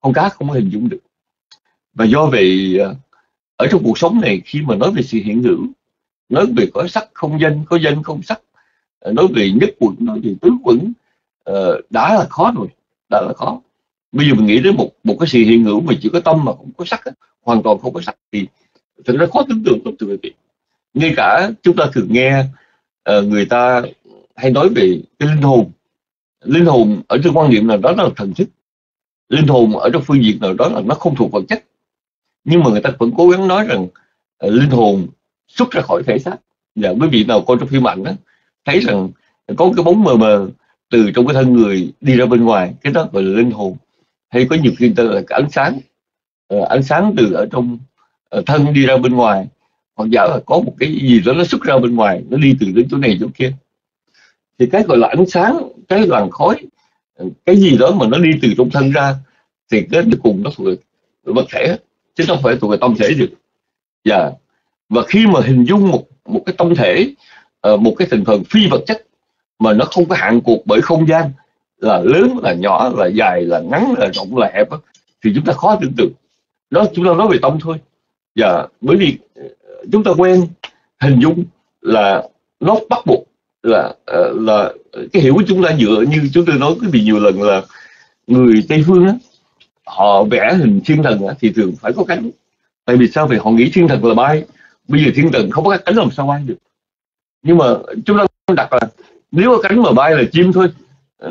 con cá không có hình dung được và do vậy ờ, ở trong cuộc sống này khi mà nói về sự hiện hữu nói về có sắc không danh có danh không sắc ờ, nói về nhất quẩn nói về tứ quẩn ờ, đã là khó rồi đã là khó. Bây giờ mình nghĩ đến một một cái sự hiện hữu mà chỉ có tâm mà không có sắc hoàn toàn không có sắc thì thật ra khó tưởng tượng lắm thưa quý vị. Ngay cả chúng ta thường nghe uh, người ta hay nói về cái linh hồn. Linh hồn ở trong quan niệm nào đó là thần thức. Linh hồn ở trong phương diện nào đó là nó không thuộc vật chất nhưng mà người ta vẫn cố gắng nói rằng uh, linh hồn xuất ra khỏi thể xác. Và quý vị nào coi trong phim ảnh đó thấy rằng có cái bóng mờ mờ từ trong cái thân người đi ra bên ngoài cái đó gọi là linh hồn. Hay có nhiều khi ta là cái ánh sáng. Uh, ánh sáng từ ở trong uh, thân đi ra bên ngoài. Hoặc giả là có một cái gì đó nó xuất ra bên ngoài nó đi từ đến chỗ này chỗ kia. Thì cái gọi là ánh sáng cái làn khói cái gì đó mà nó đi từ trong thân ra thì cái cuối cùng nó thuộc về vật thể chứ không phải thuộc về tâm thể được và dạ. và khi mà hình dung một một cái tâm thể ờ, một cái thành phần phi vật chất mà nó không có hạn cuộc bởi không gian, là lớn, là nhỏ, là dài, là ngắn, là rộng, là hẹp thì chúng ta khó tưởng tượng. Đó, chúng ta nói về tâm thôi. Và yeah. bởi vì ờ, chúng ta quen hình dung là nó bắt buộc là ờ, là cái hiểu của chúng ta dựa như chúng tôi nói cái vị nhiều lần là người tây phương á họ vẽ hình thiên thần thì thường phải có cánh tại vì sao? Vì họ nghĩ thiên thần là bay bây giờ thiên thần không có cánh làm sao bay được. Nhưng mà chúng ta đặt là nếu có cánh mà bay là chim thôi.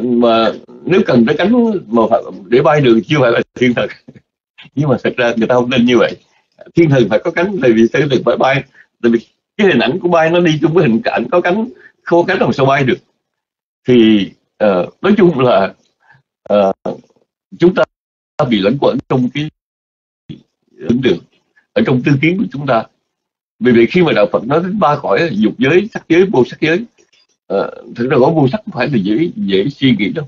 Mà nếu cần cái cánh mà phải, để bay được chưa phải là thiên thần. Nhưng mà thật ra người ta không nên như vậy. Thiên thần phải có cánh tại vì thiên thần phải bay tại vì cái hình ảnh của bay nó đi chung với hình ảnh có cánh khô cánh làm sao bay được. Thì uh, nói chung là uh, chúng ta bị lẫn quẩn trong cái tưởng đường ở trong tư kiến của chúng ta. Vì vậy khi mà đạo Phật nói đến ba cõi dục giới sắc giới vô sắc giới à, thực ra có vô sắc không phải là dễ dễ suy nghĩ đâu.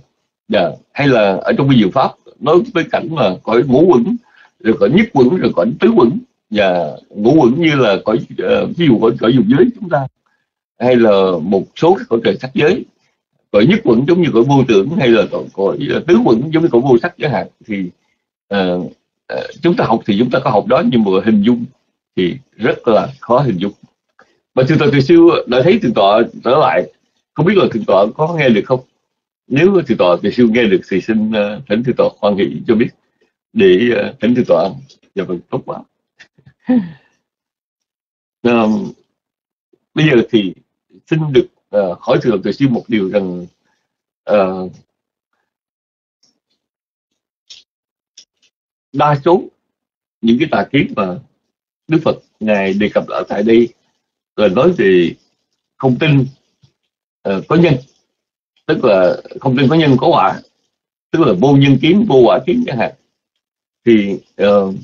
Yeah. Dạ, hay là ở trong cái diệu pháp nói với cảnh mà cõi ngũ quẩn rồi cõi nhất quẩn rồi cõi tứ quẩn và dạ, ngũ quẩn như là cõi uh, ví dụ cõi cõi dục giới chúng ta hay là một số các cõi trời sắc giới cõi nhất quẩn giống như cõi vô tưởng hay là cõi, cõi tứ quẩn giống như cõi vô sắc chẳng hạn. Thì uh, uh, chúng ta học thì chúng ta có học đó nhưng mà hình dung thì rất là khó hình dung. Và thượng tọa từ siêu đã thấy thượng tọa trở lại không biết là thượng tọa có nghe được không? Nếu thượng tọa từ siêu nghe được thì xin uh, thỉnh thượng tọa khoan hỷ cho biết để uh, thỉnh thượng tọa. Dạ vâng tốt quá. Um, bây giờ thì xin được uh, hỏi thượng từ siêu một điều rằng uh, đa số những cái tà kiến mà Đức Phật ngài đề cập ở tại đây là nói về không tin uh, có nhân tức là không tin có nhân có quả tức là vô nhân kiến vô quả kiến chẳng hạn. Thì uh,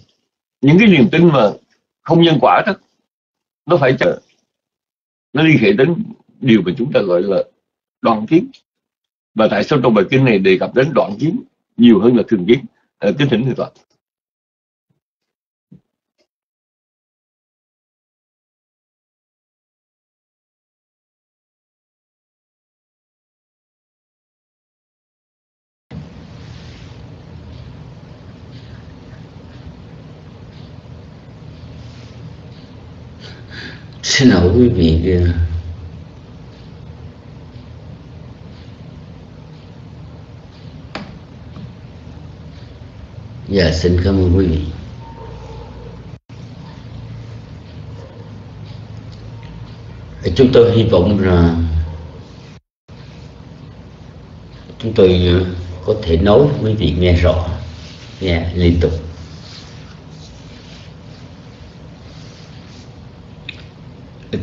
những cái niềm tin mà không nhân quả đó nó phải chờ nó liên hệ đến điều mà chúng ta gọi là đoạn kiến. Và tại sao trong bài kinh này đề cập đến đoạn kiến nhiều hơn là thường kiến? À, kính thỉnh thưa Phật xin lỗi quý vị dạ xin cảm ơn quý vị. Chúng tôi hy vọng là chúng tôi ờ, có thể nói quý vị nghe rõ, nghe liên tục.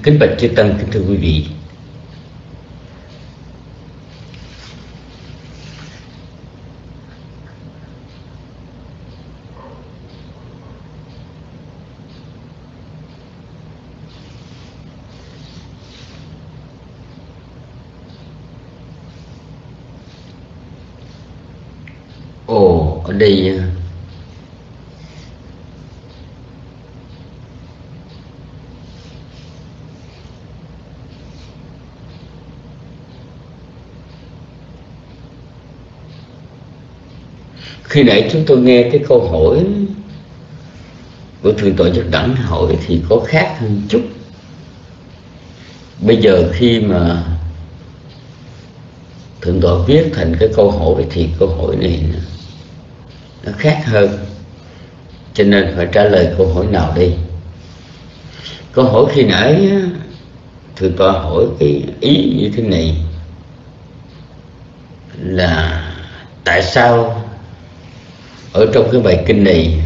Kính bạch chư tăng, kính thưa quý vị ồ ở đây khi nãy chúng tôi nghe cái câu hỏi của thượng tọa Nhật đẳng hỏi thì có khác hơn chút. Bây giờ khi mà thượng tọa viết thành cái câu hỏi thì câu hỏi này nó, nó khác hơn. Cho nên phải trả lời câu hỏi nào đi? Câu hỏi khi nãy thượng tọa hỏi cái ý như thế này là tại sao ở trong cái bài kinh này,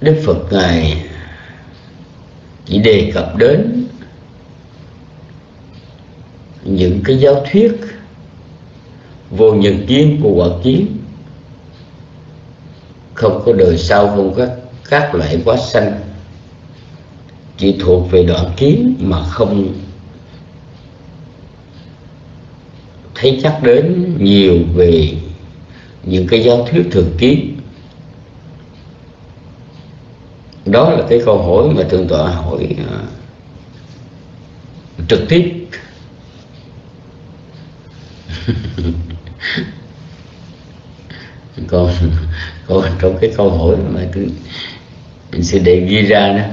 đức phật ngài chỉ đề cập đến những cái giáo thuyết vô nhân kiến của quả kiến, không có đời sau, không có các loại quá sanh, chỉ thuộc về đoạn kiến mà không thấy chắc đến nhiều về những cái giáo thuyết thường kiến. Đó là cái câu hỏi mà thượng tọa hỏi uh, trực tiếp. Còn còn trong cái câu hỏi mà tôi mình sẽ đề ghi ra đó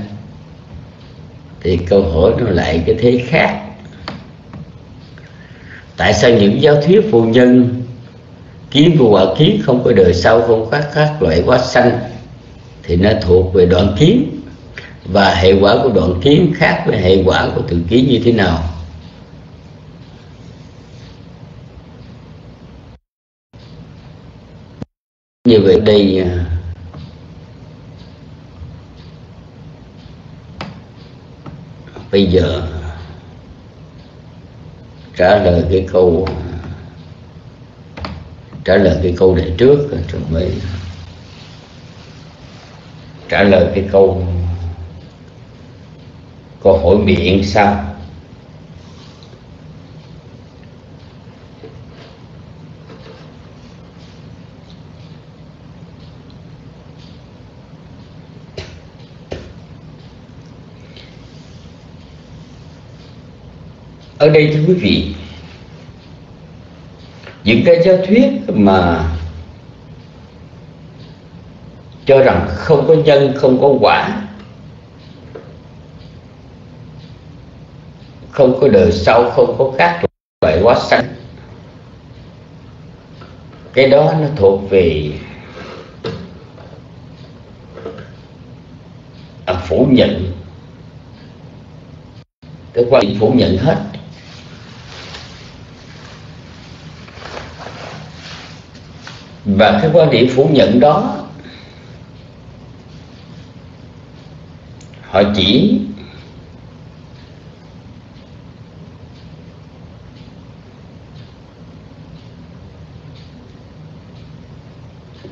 thì câu hỏi nó lại cái thế khác. Tại sao những giáo thuyết vô nhân kiến của quả kiến không có đời sau, không có các loại quá sanh, thì nó thuộc về đoạn kiến. Và hệ quả của đoạn kiến khác với hệ quả của tự kiến như thế nào? Như vậy đây à, bây giờ trả lời cái câu à, trả lời cái câu này trước, rồi mới trả lời cái câu câu hỏi miệng sao ở đây thưa quý vị những cái giáo thuyết mà cho rằng không có nhân, không có quả, không có đời sau, không có các loại quá sanh, cái đó nó thuộc về phủ nhận. Cái quan phủ nhận hết. Và cái quan điểm phủ nhận đó, họ chỉ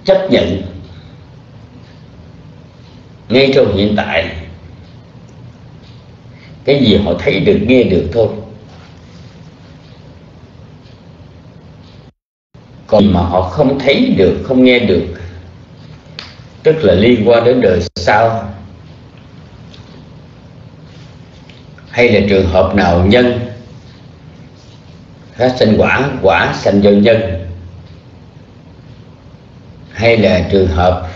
chấp nhận ngay trong hiện tại. Cái gì họ thấy được, nghe được thôi. Còn mà họ không thấy được, không nghe được. Tức là liên quan đến đời sau. Hay là trường hợp nào nhân phát sinh quả quả sanh do nhân. Hay là trường hợp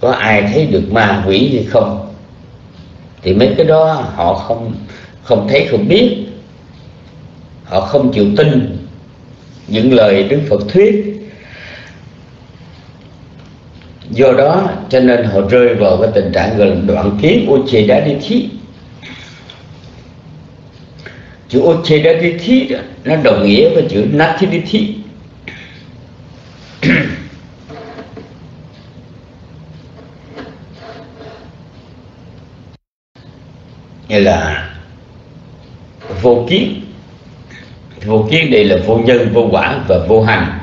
có ai thấy được ma quỷ hay không? Thì mấy cái đó họ không không thấy, không biết. Họ không chịu tin những lời đức phật thuyết. Do đó cho nên họ rơi vào cái tình trạng gần đoạn kiến uche đá đi thí. Chữ uche đá đi thí đó, nó đồng nghĩa với chữ nati đi thí. Nghĩa là vô kiến vô kiến đây là vô nhân, vô quả và vô hành.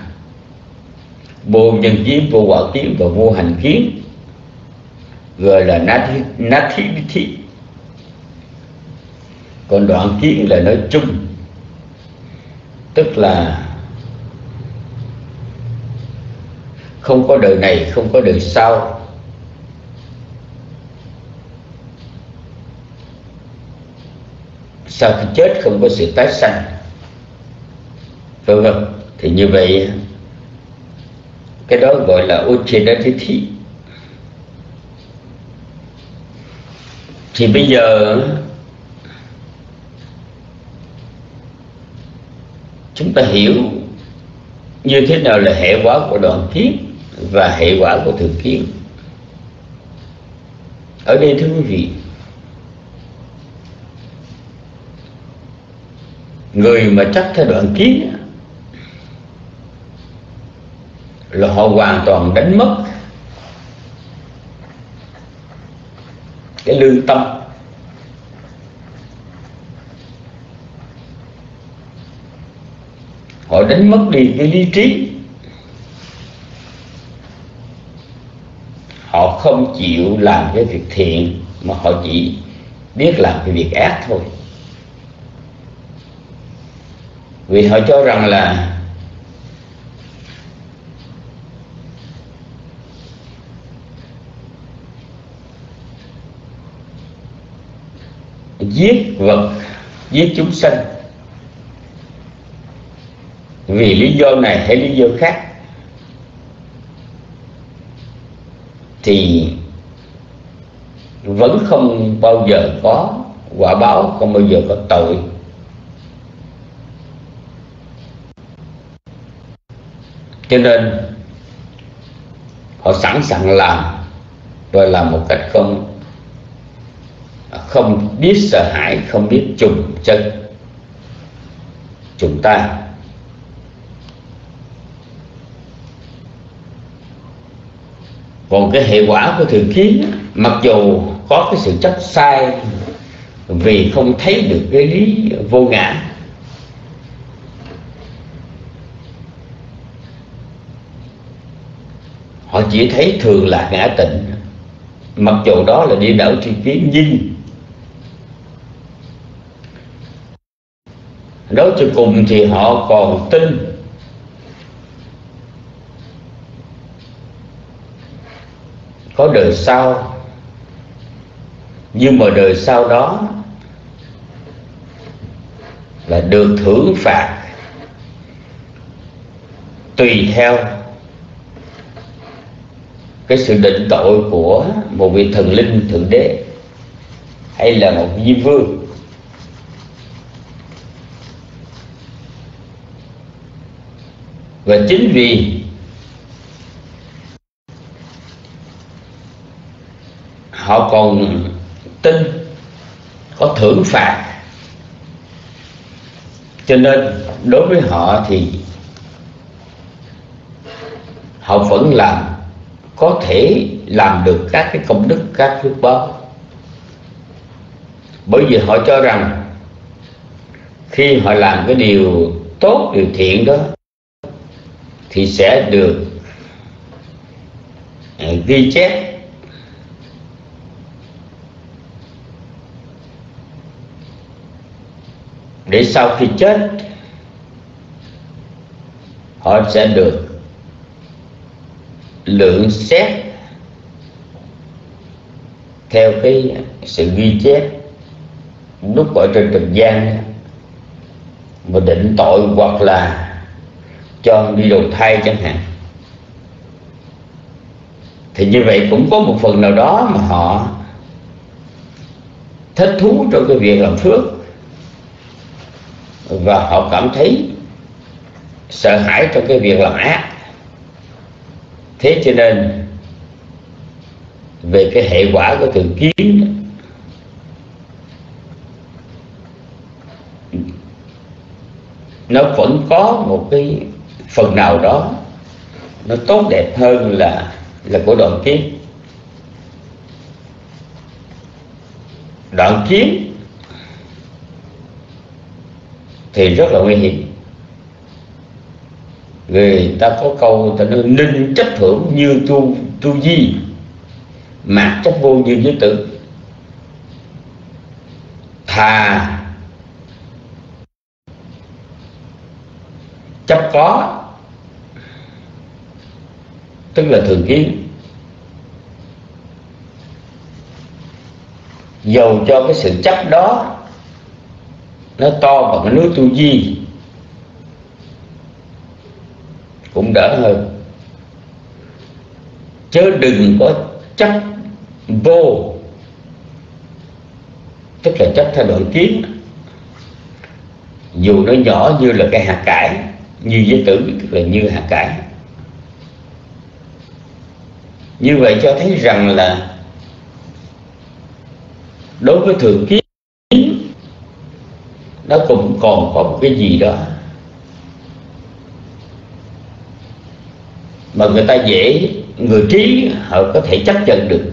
Vô nhân kiến, vô quả kiến và vô hành kiến, gọi là nati nati thi. Còn đoạn kiến là nói chung, tức là không có đời này, không có đời sau. Sau khi chết không có sự tái sanh vân vân thì như vậy, cái đó gọi là Uchedatithi thì bây giờ, chúng ta hiểu như thế nào là hệ quả của đoạn kiến và hệ quả của thường kiến. Ở đây thưa quý vị, người mà chắc theo đoạn kiến là họ hoàn toàn đánh mất cái lương tâm. Họ đánh mất đi cái lý trí. Họ không chịu làm cái việc thiện mà họ chỉ biết làm cái việc ác thôi. Vì họ cho rằng là giết vật, giết chúng sanh. Vì lý do này hay lý do khác, thì vẫn không bao giờ có quả báo, không bao giờ có tội. Cho nên, họ sẵn sàng làm và làm một cách không không biết sợ hãi, không biết trùng chân. Chúng ta. Còn cái hệ quả của thường kiến mặc dù có cái sự chấp sai, vì không thấy được cái lý vô ngã. Họ chỉ thấy thường là ngã tịnh, mặc dù đó là đi đảo tri kiến, nhưng nói cho cùng thì họ còn tin. Có đời sau. Nhưng mà đời sau đó là được thưởng phạt. Tùy theo cái sự định tội của một vị thần linh thượng đế hay là một di vương. Và chính vì họ còn tin, có thưởng phạt. Cho nên đối với họ thì họ vẫn làm, có thể làm được các cái công đức, các phước báo. Bởi vì họ cho rằng khi họ làm cái điều tốt, điều thiện đó thì sẽ được ừ, ghi chép. Để sau khi chết, họ sẽ được lượng xét theo cái sự ghi chép lúc ở trên trần gian, mà định tội hoặc là cho đi đầu thai chẳng hạn. Thì như vậy cũng có một phần nào đó mà họ thích thú trong cái việc làm phước. Và họ cảm thấy sợ hãi trong cái việc làm ác. Thế cho nên, về cái hệ quả của thường kiến, nó vẫn có một cái phần nào đó, nó tốt đẹp hơn là là của đoạn kiến. Đoạn kiến thì rất là nguy hiểm. Người ta có câu ta nói, ninh chấp hưởng như tu tu di mạc chấp vô như giới tử. Thà chấp có tức là thường kiến. Dầu cho cái sự chấp đó, nó to bằng cái núi tu di, cũng đỡ hơn. Chớ đừng có chấp vô, tức là chấp theo đổi kiến. Dù nó nhỏ như là cái hạt cải, như giới tử tức là như hạt cải như vậy cho thấy rằng là đối với thường kiến, nó cũng còn có một cái gì đó mà người ta dễ, người trí họ có thể chấp nhận được.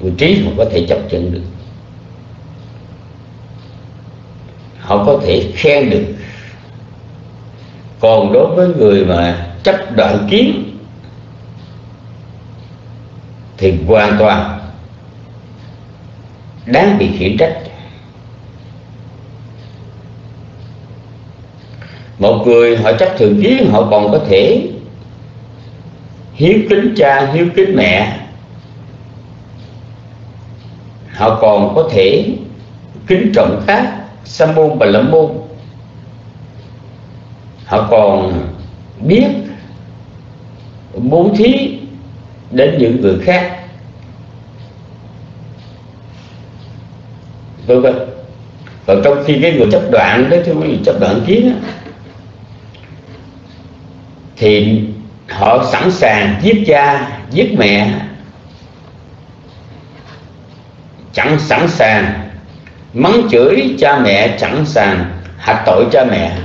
Người trí họ có thể chấp nhận được. Họ có thể khen được. Còn đối với người mà chấp đoạn kiến thì hoàn toàn đáng bị khiển trách. Một người họ chấp thường kiến họ còn có thể hiếu kính cha, hiếu kính mẹ. Họ còn có thể kính trọng khác, sa môn và lâm môn. Họ còn biết bố thí đến những người khác. Vân vân. Còn trong khi cái người chấp đoạn đó thưa quý vị chấp đoạn kiến đó, thì họ sẵn sàng giết cha giết mẹ chẳng sẵn sàng mắng chửi cha mẹ chẳng sàng hạch tội cha mẹ.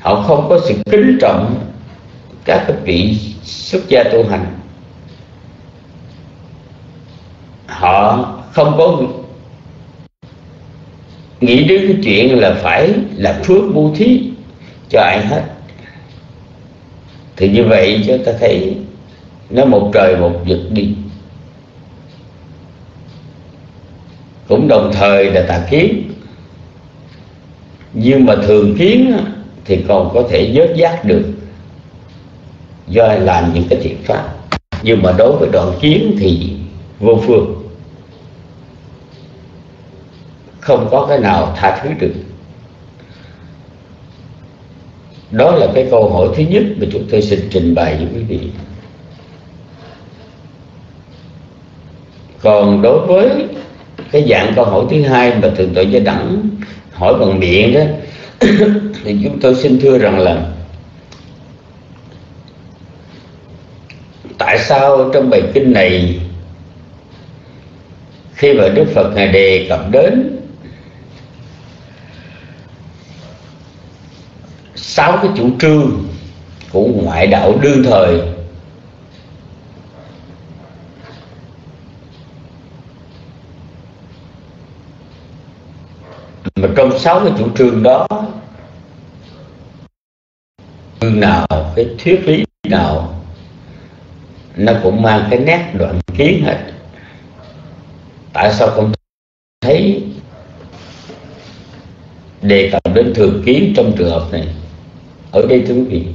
Họ không có sự kính trọng các cái vị xuất gia tu hành. Họ không có nghĩ đến cái chuyện là phải làm phước bố thí cho ai hết. Thì như vậy chúng ta thấy nó một trời một vực đi, cũng đồng thời là tà kiến. Nhưng mà thường kiến thì còn có thể vớt giác được do làm những cái thiện pháp. Nhưng mà đối với đoạn kiến thì vô phương. Không có cái nào tha thứ được. Đó là cái câu hỏi thứ nhất mà chúng tôi xin trình bày với quý vị. Còn đối với cái dạng câu hỏi thứ hai mà thường tội gia đẳng hỏi bằng miệng đó, thì chúng tôi xin thưa rằng là tại sao trong bài kinh này khi mà đức phật ngài đề cập đến sáu cái chủ trương của ngoại đạo đương thời? Mà trong sáu cái chủ trương đó chương nào, cái thuyết lý nào nó cũng mang cái nét đoạn kiến hết tại sao không thấy đề cập đến thường kiến trong trường hợp này? Ở đây thưa quý vị,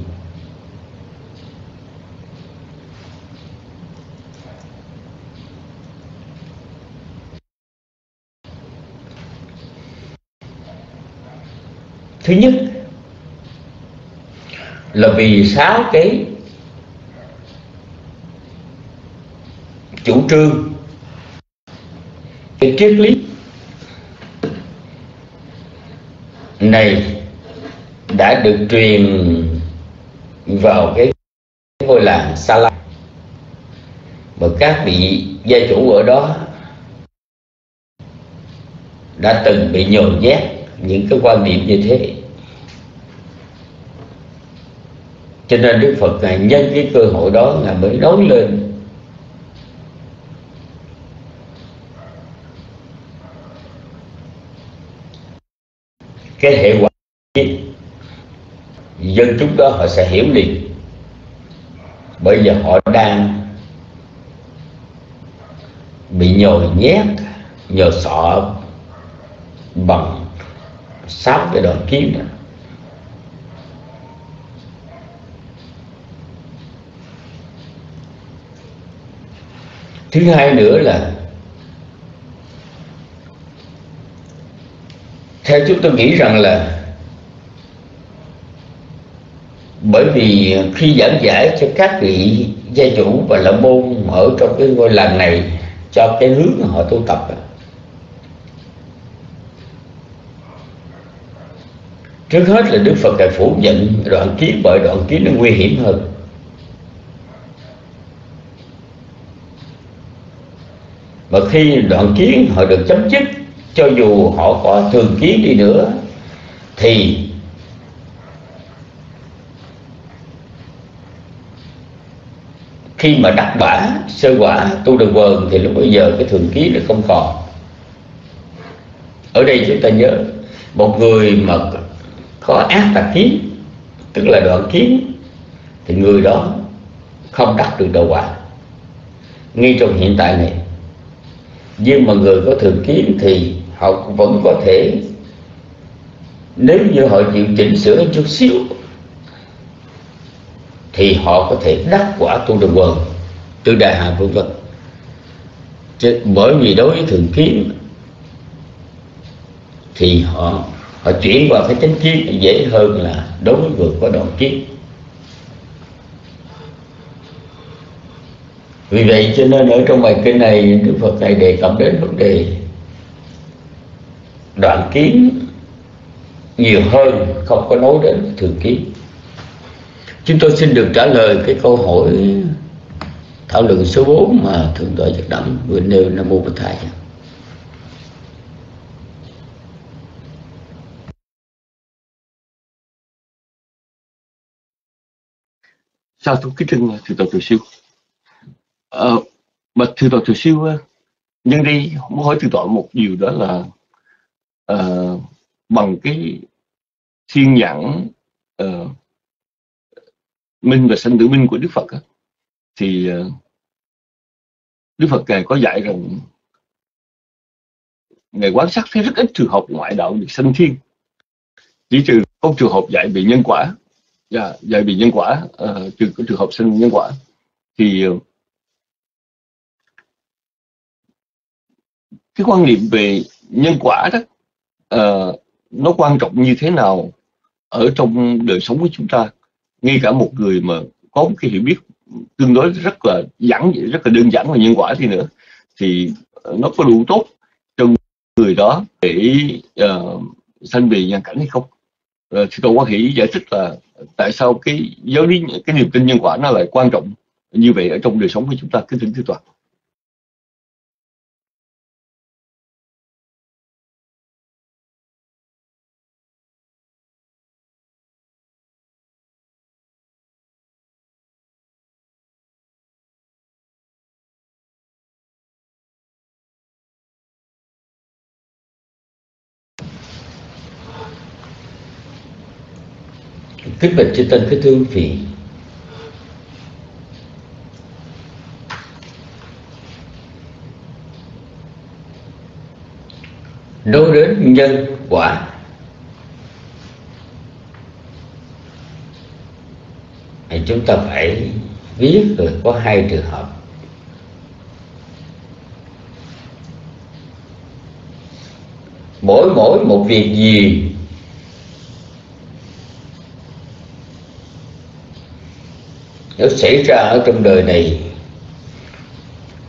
thứ nhất là vì sáu cái chủ trương cái triết lý này đã được truyền vào cái ngôi làng Sa La. Và các vị gia chủ ở đó đã từng bị nhồi nhét những cái quan niệm như thế. Cho nên Đức Phật ngài nhân cái cơ hội đó ngài mới nói lên cái hệ quả dân chúng đó họ sẽ hiểu liền. Bởi vì họ đang bị nhồi nhét, nhồi sọ bằng sáu cái đoạn kiếm đó. Thứ hai nữa là theo chúng tôi nghĩ rằng là bởi vì khi giảng giải cho các vị gia chủ và lão môn ở trong cái ngôi làng này, cho cái hướng họ tu tập trước hết là đức phật đã phủ nhận đoạn kiến, bởi đoạn kiến nó nguy hiểm hơn. Và khi đoạn kiến họ được chấm dứt, cho dù họ có thường kiến đi nữa, thì khi mà đắc bả sơ quả tu được vườn thì lúc bây giờ cái thường ký nó không còn. Ở đây chúng ta nhớ, một người mà có ác tà kiến, tức là đoạn kiến, thì người đó không đắc được đầu quả. Ngay trong hiện tại này, nhưng mà người có thường kiến thì họ vẫn có thể, nếu như họ chịu chỉnh sửa chút xíu thì họ có thể đắc quả tu đường quần tư đại hạ vân vân bởi vì đối với thường kiến thì họ họ chuyển qua cái chánh kiến dễ hơn là đối với vượt có đoạn kiến. Vì vậy cho nên ở trong bài kinh này, đức phật này đề cập đến vấn đề đoạn kiến nhiều hơn không có nói đến thường kiến chúng tôi xin được trả lời cái câu hỏi thảo luận số 4 mà thượng tọa chất đẳng vừa nêu nam mô bổn thầy. Sao tôi kính thưa thượng tọa siêu? Ờ, mà thượng tọa thượng siêu nhân đi muốn hỏi thượng tọa một điều đó là uh, bằng cái thiên nhãn uh, minh và sanh tử minh của đức phật á, thì ờ, đức phật ngài có dạy rằng ngài quan sát thấy rất ít trường hợp ngoại đạo được sanh thiên. Chỉ trừ có trường hợp dạy bị nhân quả yeah, dạy bị nhân quả uh, trừ có trường hợp sinh nhân quả thì ờ, cái quan niệm về nhân quả đó uh, nó quan trọng như thế nào ở trong đời sống của chúng ta? Ngay cả một người mà có một cái hiểu biết tương đối rất là giản rất là đơn giản và nhân quả thì nữa thì nó có đủ tốt cho người đó để uh, sanh về nhân cảnh hay không. Uh, thì tôi có thể giải thích là tại sao cái giáo lý cái niềm tin nhân quả nó lại quan trọng như vậy ở trong đời sống của chúng ta cái tính thứ toàn. Kính bạch chư tân cái thương vị nói đến nhân quả. Thì chúng ta phải viết được có hai trường hợp. Mỗi mỗi một việc gì nó xảy ra ở trong đời này.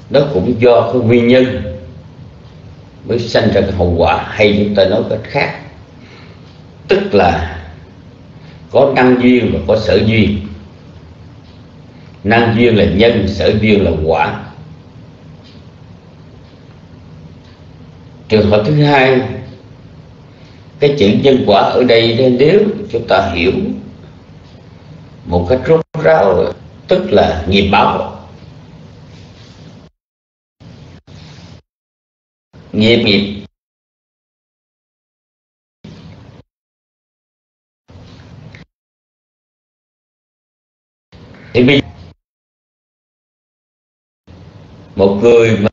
Nó cũng do cái nguyên nhân mới sanh ra cái hậu quả, hay chúng ta nói cách khác. Tức là có năng duyên và có sở duyên. Năng duyên là nhân, sở duyên là quả. Trường hợp thứ hai, cái chữ nhân quả ở đây, nếu chúng ta hiểu một cách rốt ráo, tức là nghiệp báo nghiệp nghiệp. Thì bây một người mà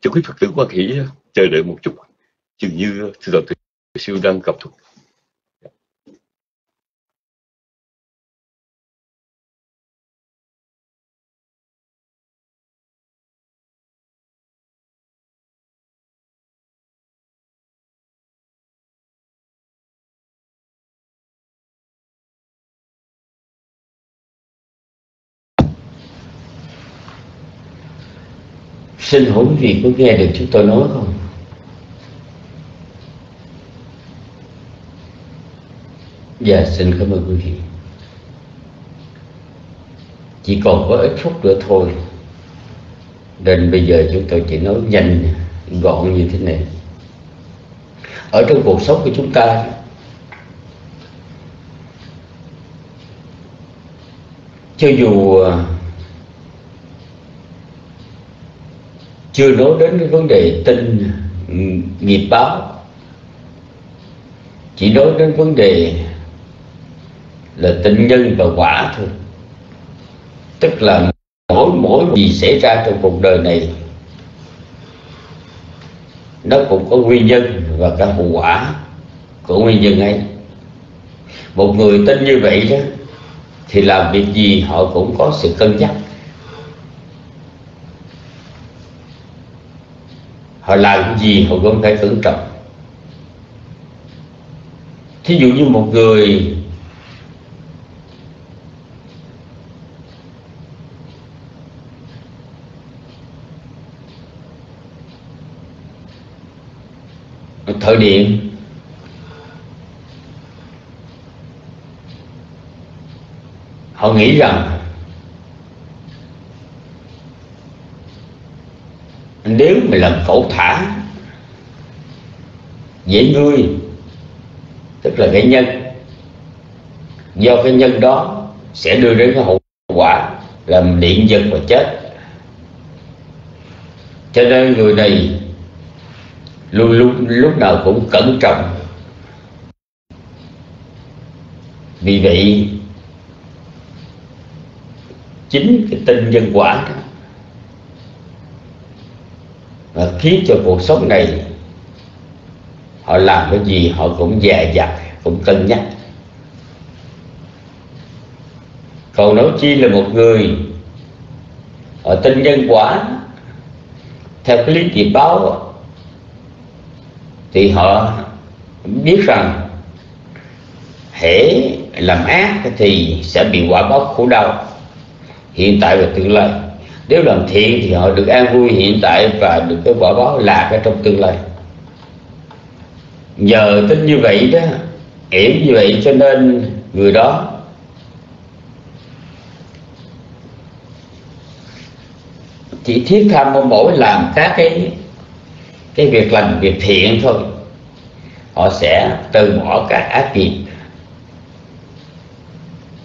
cho quý phật tử quan hỷ chờ đợi một chút. Chừng như sư đoàn siêu đang gặp thuộc. Xin hỏi quý vị có nghe được chúng tôi nói không? Dạ xin cảm ơn quý vị. Chỉ còn có ít phút nữa thôi. Nên bây giờ chúng tôi chỉ nói nhanh, gọn như thế này. Ở trong cuộc sống của chúng ta, cho dù à, chưa nói đến cái vấn đề tin ừ, nghiệp báo. Chỉ nói đến vấn đề là tình nhân và quả thôi. Tức là mỗi mỗi gì xảy ra trong cuộc đời này, nó cũng có nguyên nhân và cả hậu quả của nguyên nhân ấy. Một người tin như vậy đó, thì làm việc gì họ cũng có sự cân nhắc. Họ làm cái gì, họ cũng phải cẩn trọng thí dụ như một người thợ điện họ nghĩ rằng nếu mà làm khổ thả, dễ nuôi, tức là cái nhân, do cái nhân đó sẽ đưa đến cái hậu quả làm điện giật và chết. Cho nên người này luôn luôn, lúc nào cũng cẩn trọng. Vì vậy, chính cái tinh nhân quả đó và khiến cho cuộc sống này, họ làm cái gì họ cũng dè dặt, cũng cân nhắc. Còn nói chi là một người họ tin nhân quả, theo cái lý nghiệp báo, thì họ biết rằng hễ làm ác thì sẽ bị quả báo khổ đau. Hiện tại và tương lai nếu làm thiện thì họ được an vui hiện tại và được cái quả báo lạc ở trong tương lai. Nhờ tin như vậy đó, hiểu như vậy cho nên người đó chỉ thiết tham mong mỏi làm các cái cái việc lành, việc thiện thôi. Họ sẽ từ bỏ các ác nghiệp.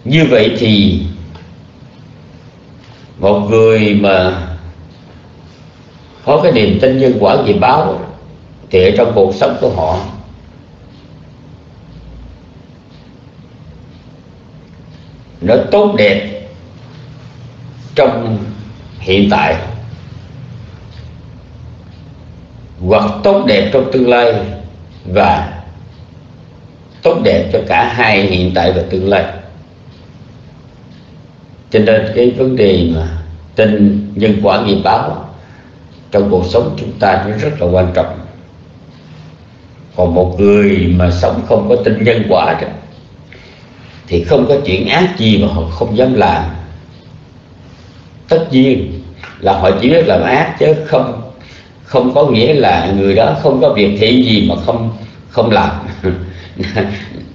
Như vậy thì một người mà có cái niềm tin nhân quả gì báo thì ở trong cuộc sống của họ, nó tốt đẹp trong hiện tại hoặc tốt đẹp trong tương lai và tốt đẹp cho cả hai hiện tại và tương lai cho nên cái vấn đề mà tin nhân quả nghiệp báo trong cuộc sống chúng ta nó rất là quan trọng. Còn một người mà sống không có tin nhân quả đó, thì không có chuyện ác gì mà họ không dám làm. Tất nhiên là họ chỉ biết làm ác chứ không không có nghĩa là người đó không có việc thiện gì mà không không làm.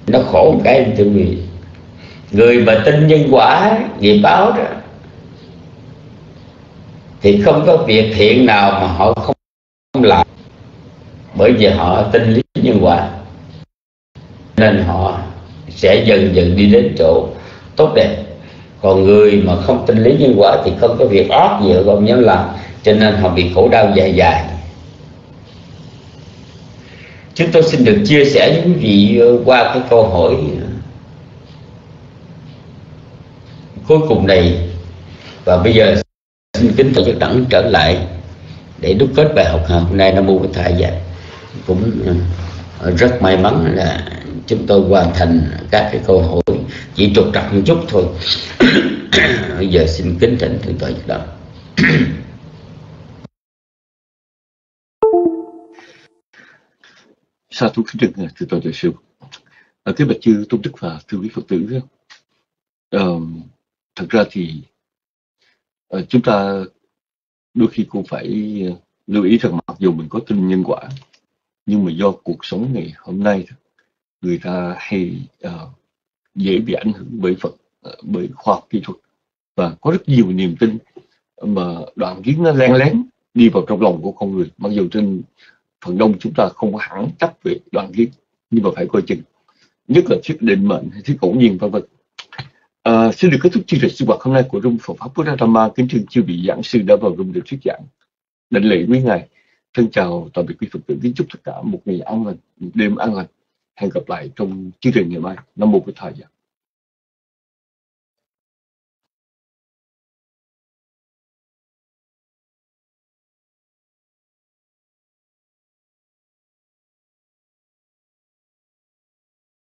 Nó khổ một cái, thưa quý người mà tin nhân quả, nghiệp báo đó, thì không có việc thiện nào mà họ không làm. Bởi vì họ tin lý nhân quả. Nên họ sẽ dần dần đi đến chỗ tốt đẹp. Còn người mà không tin lý nhân quả thì không có việc ác gì, họ không dám làm. Cho nên họ bị khổ đau dài dài. Chúng tôi xin được chia sẻ với quý vị qua cái câu hỏi ờ, cuối cùng này và bây giờ xin kính thầy đẳng trở lại để đúc kết bài học hôm nay nam mô bổn thầy dạ cũng ờ, rất may mắn là chúng tôi hoàn thành các cái câu hỏi chỉ trục trặc một chút thôi. Bây giờ xin kính thỉnh thượng tọa đó sa thú kính trân thưa ờ, tôi đại sư. Ờ, Ở cái bạch chư tôn đức và thưa quý phật tử uh, thực ra thì uh, chúng ta đôi khi cũng phải ờ, lưu ý rằng mặc dù mình có tin nhân quả nhưng mà do cuộc sống ngày hôm nay người ta hay uh, dễ bị ảnh hưởng bởi Phật uh, bởi khoa học kỹ thuật. Và có rất nhiều niềm tin mà đoạn kiến nó len lén đi vào trong lòng của con người. Mặc dù trên phần đông chúng ta không có hẳn chấp về đoạn kiến nhưng mà phải coi chừng. Nhất là thuyết định mệnh thuyết ngẫu nhiên vân vân à, xin được kết thúc chương trình. Sinh hoạt hôm nay của Rung Phật pháp Buddha Dhamma kính thưa chư vị giảng sư đã vào Rung được thuyết giảng. Định lệ quý ngài. Thân chào tạm biệt quý phật tử kính chúc tất cả một ngày an lành một đêm an lành. Hẹn gặp lại trong chương trình ngày mai. Năm một cái thời gian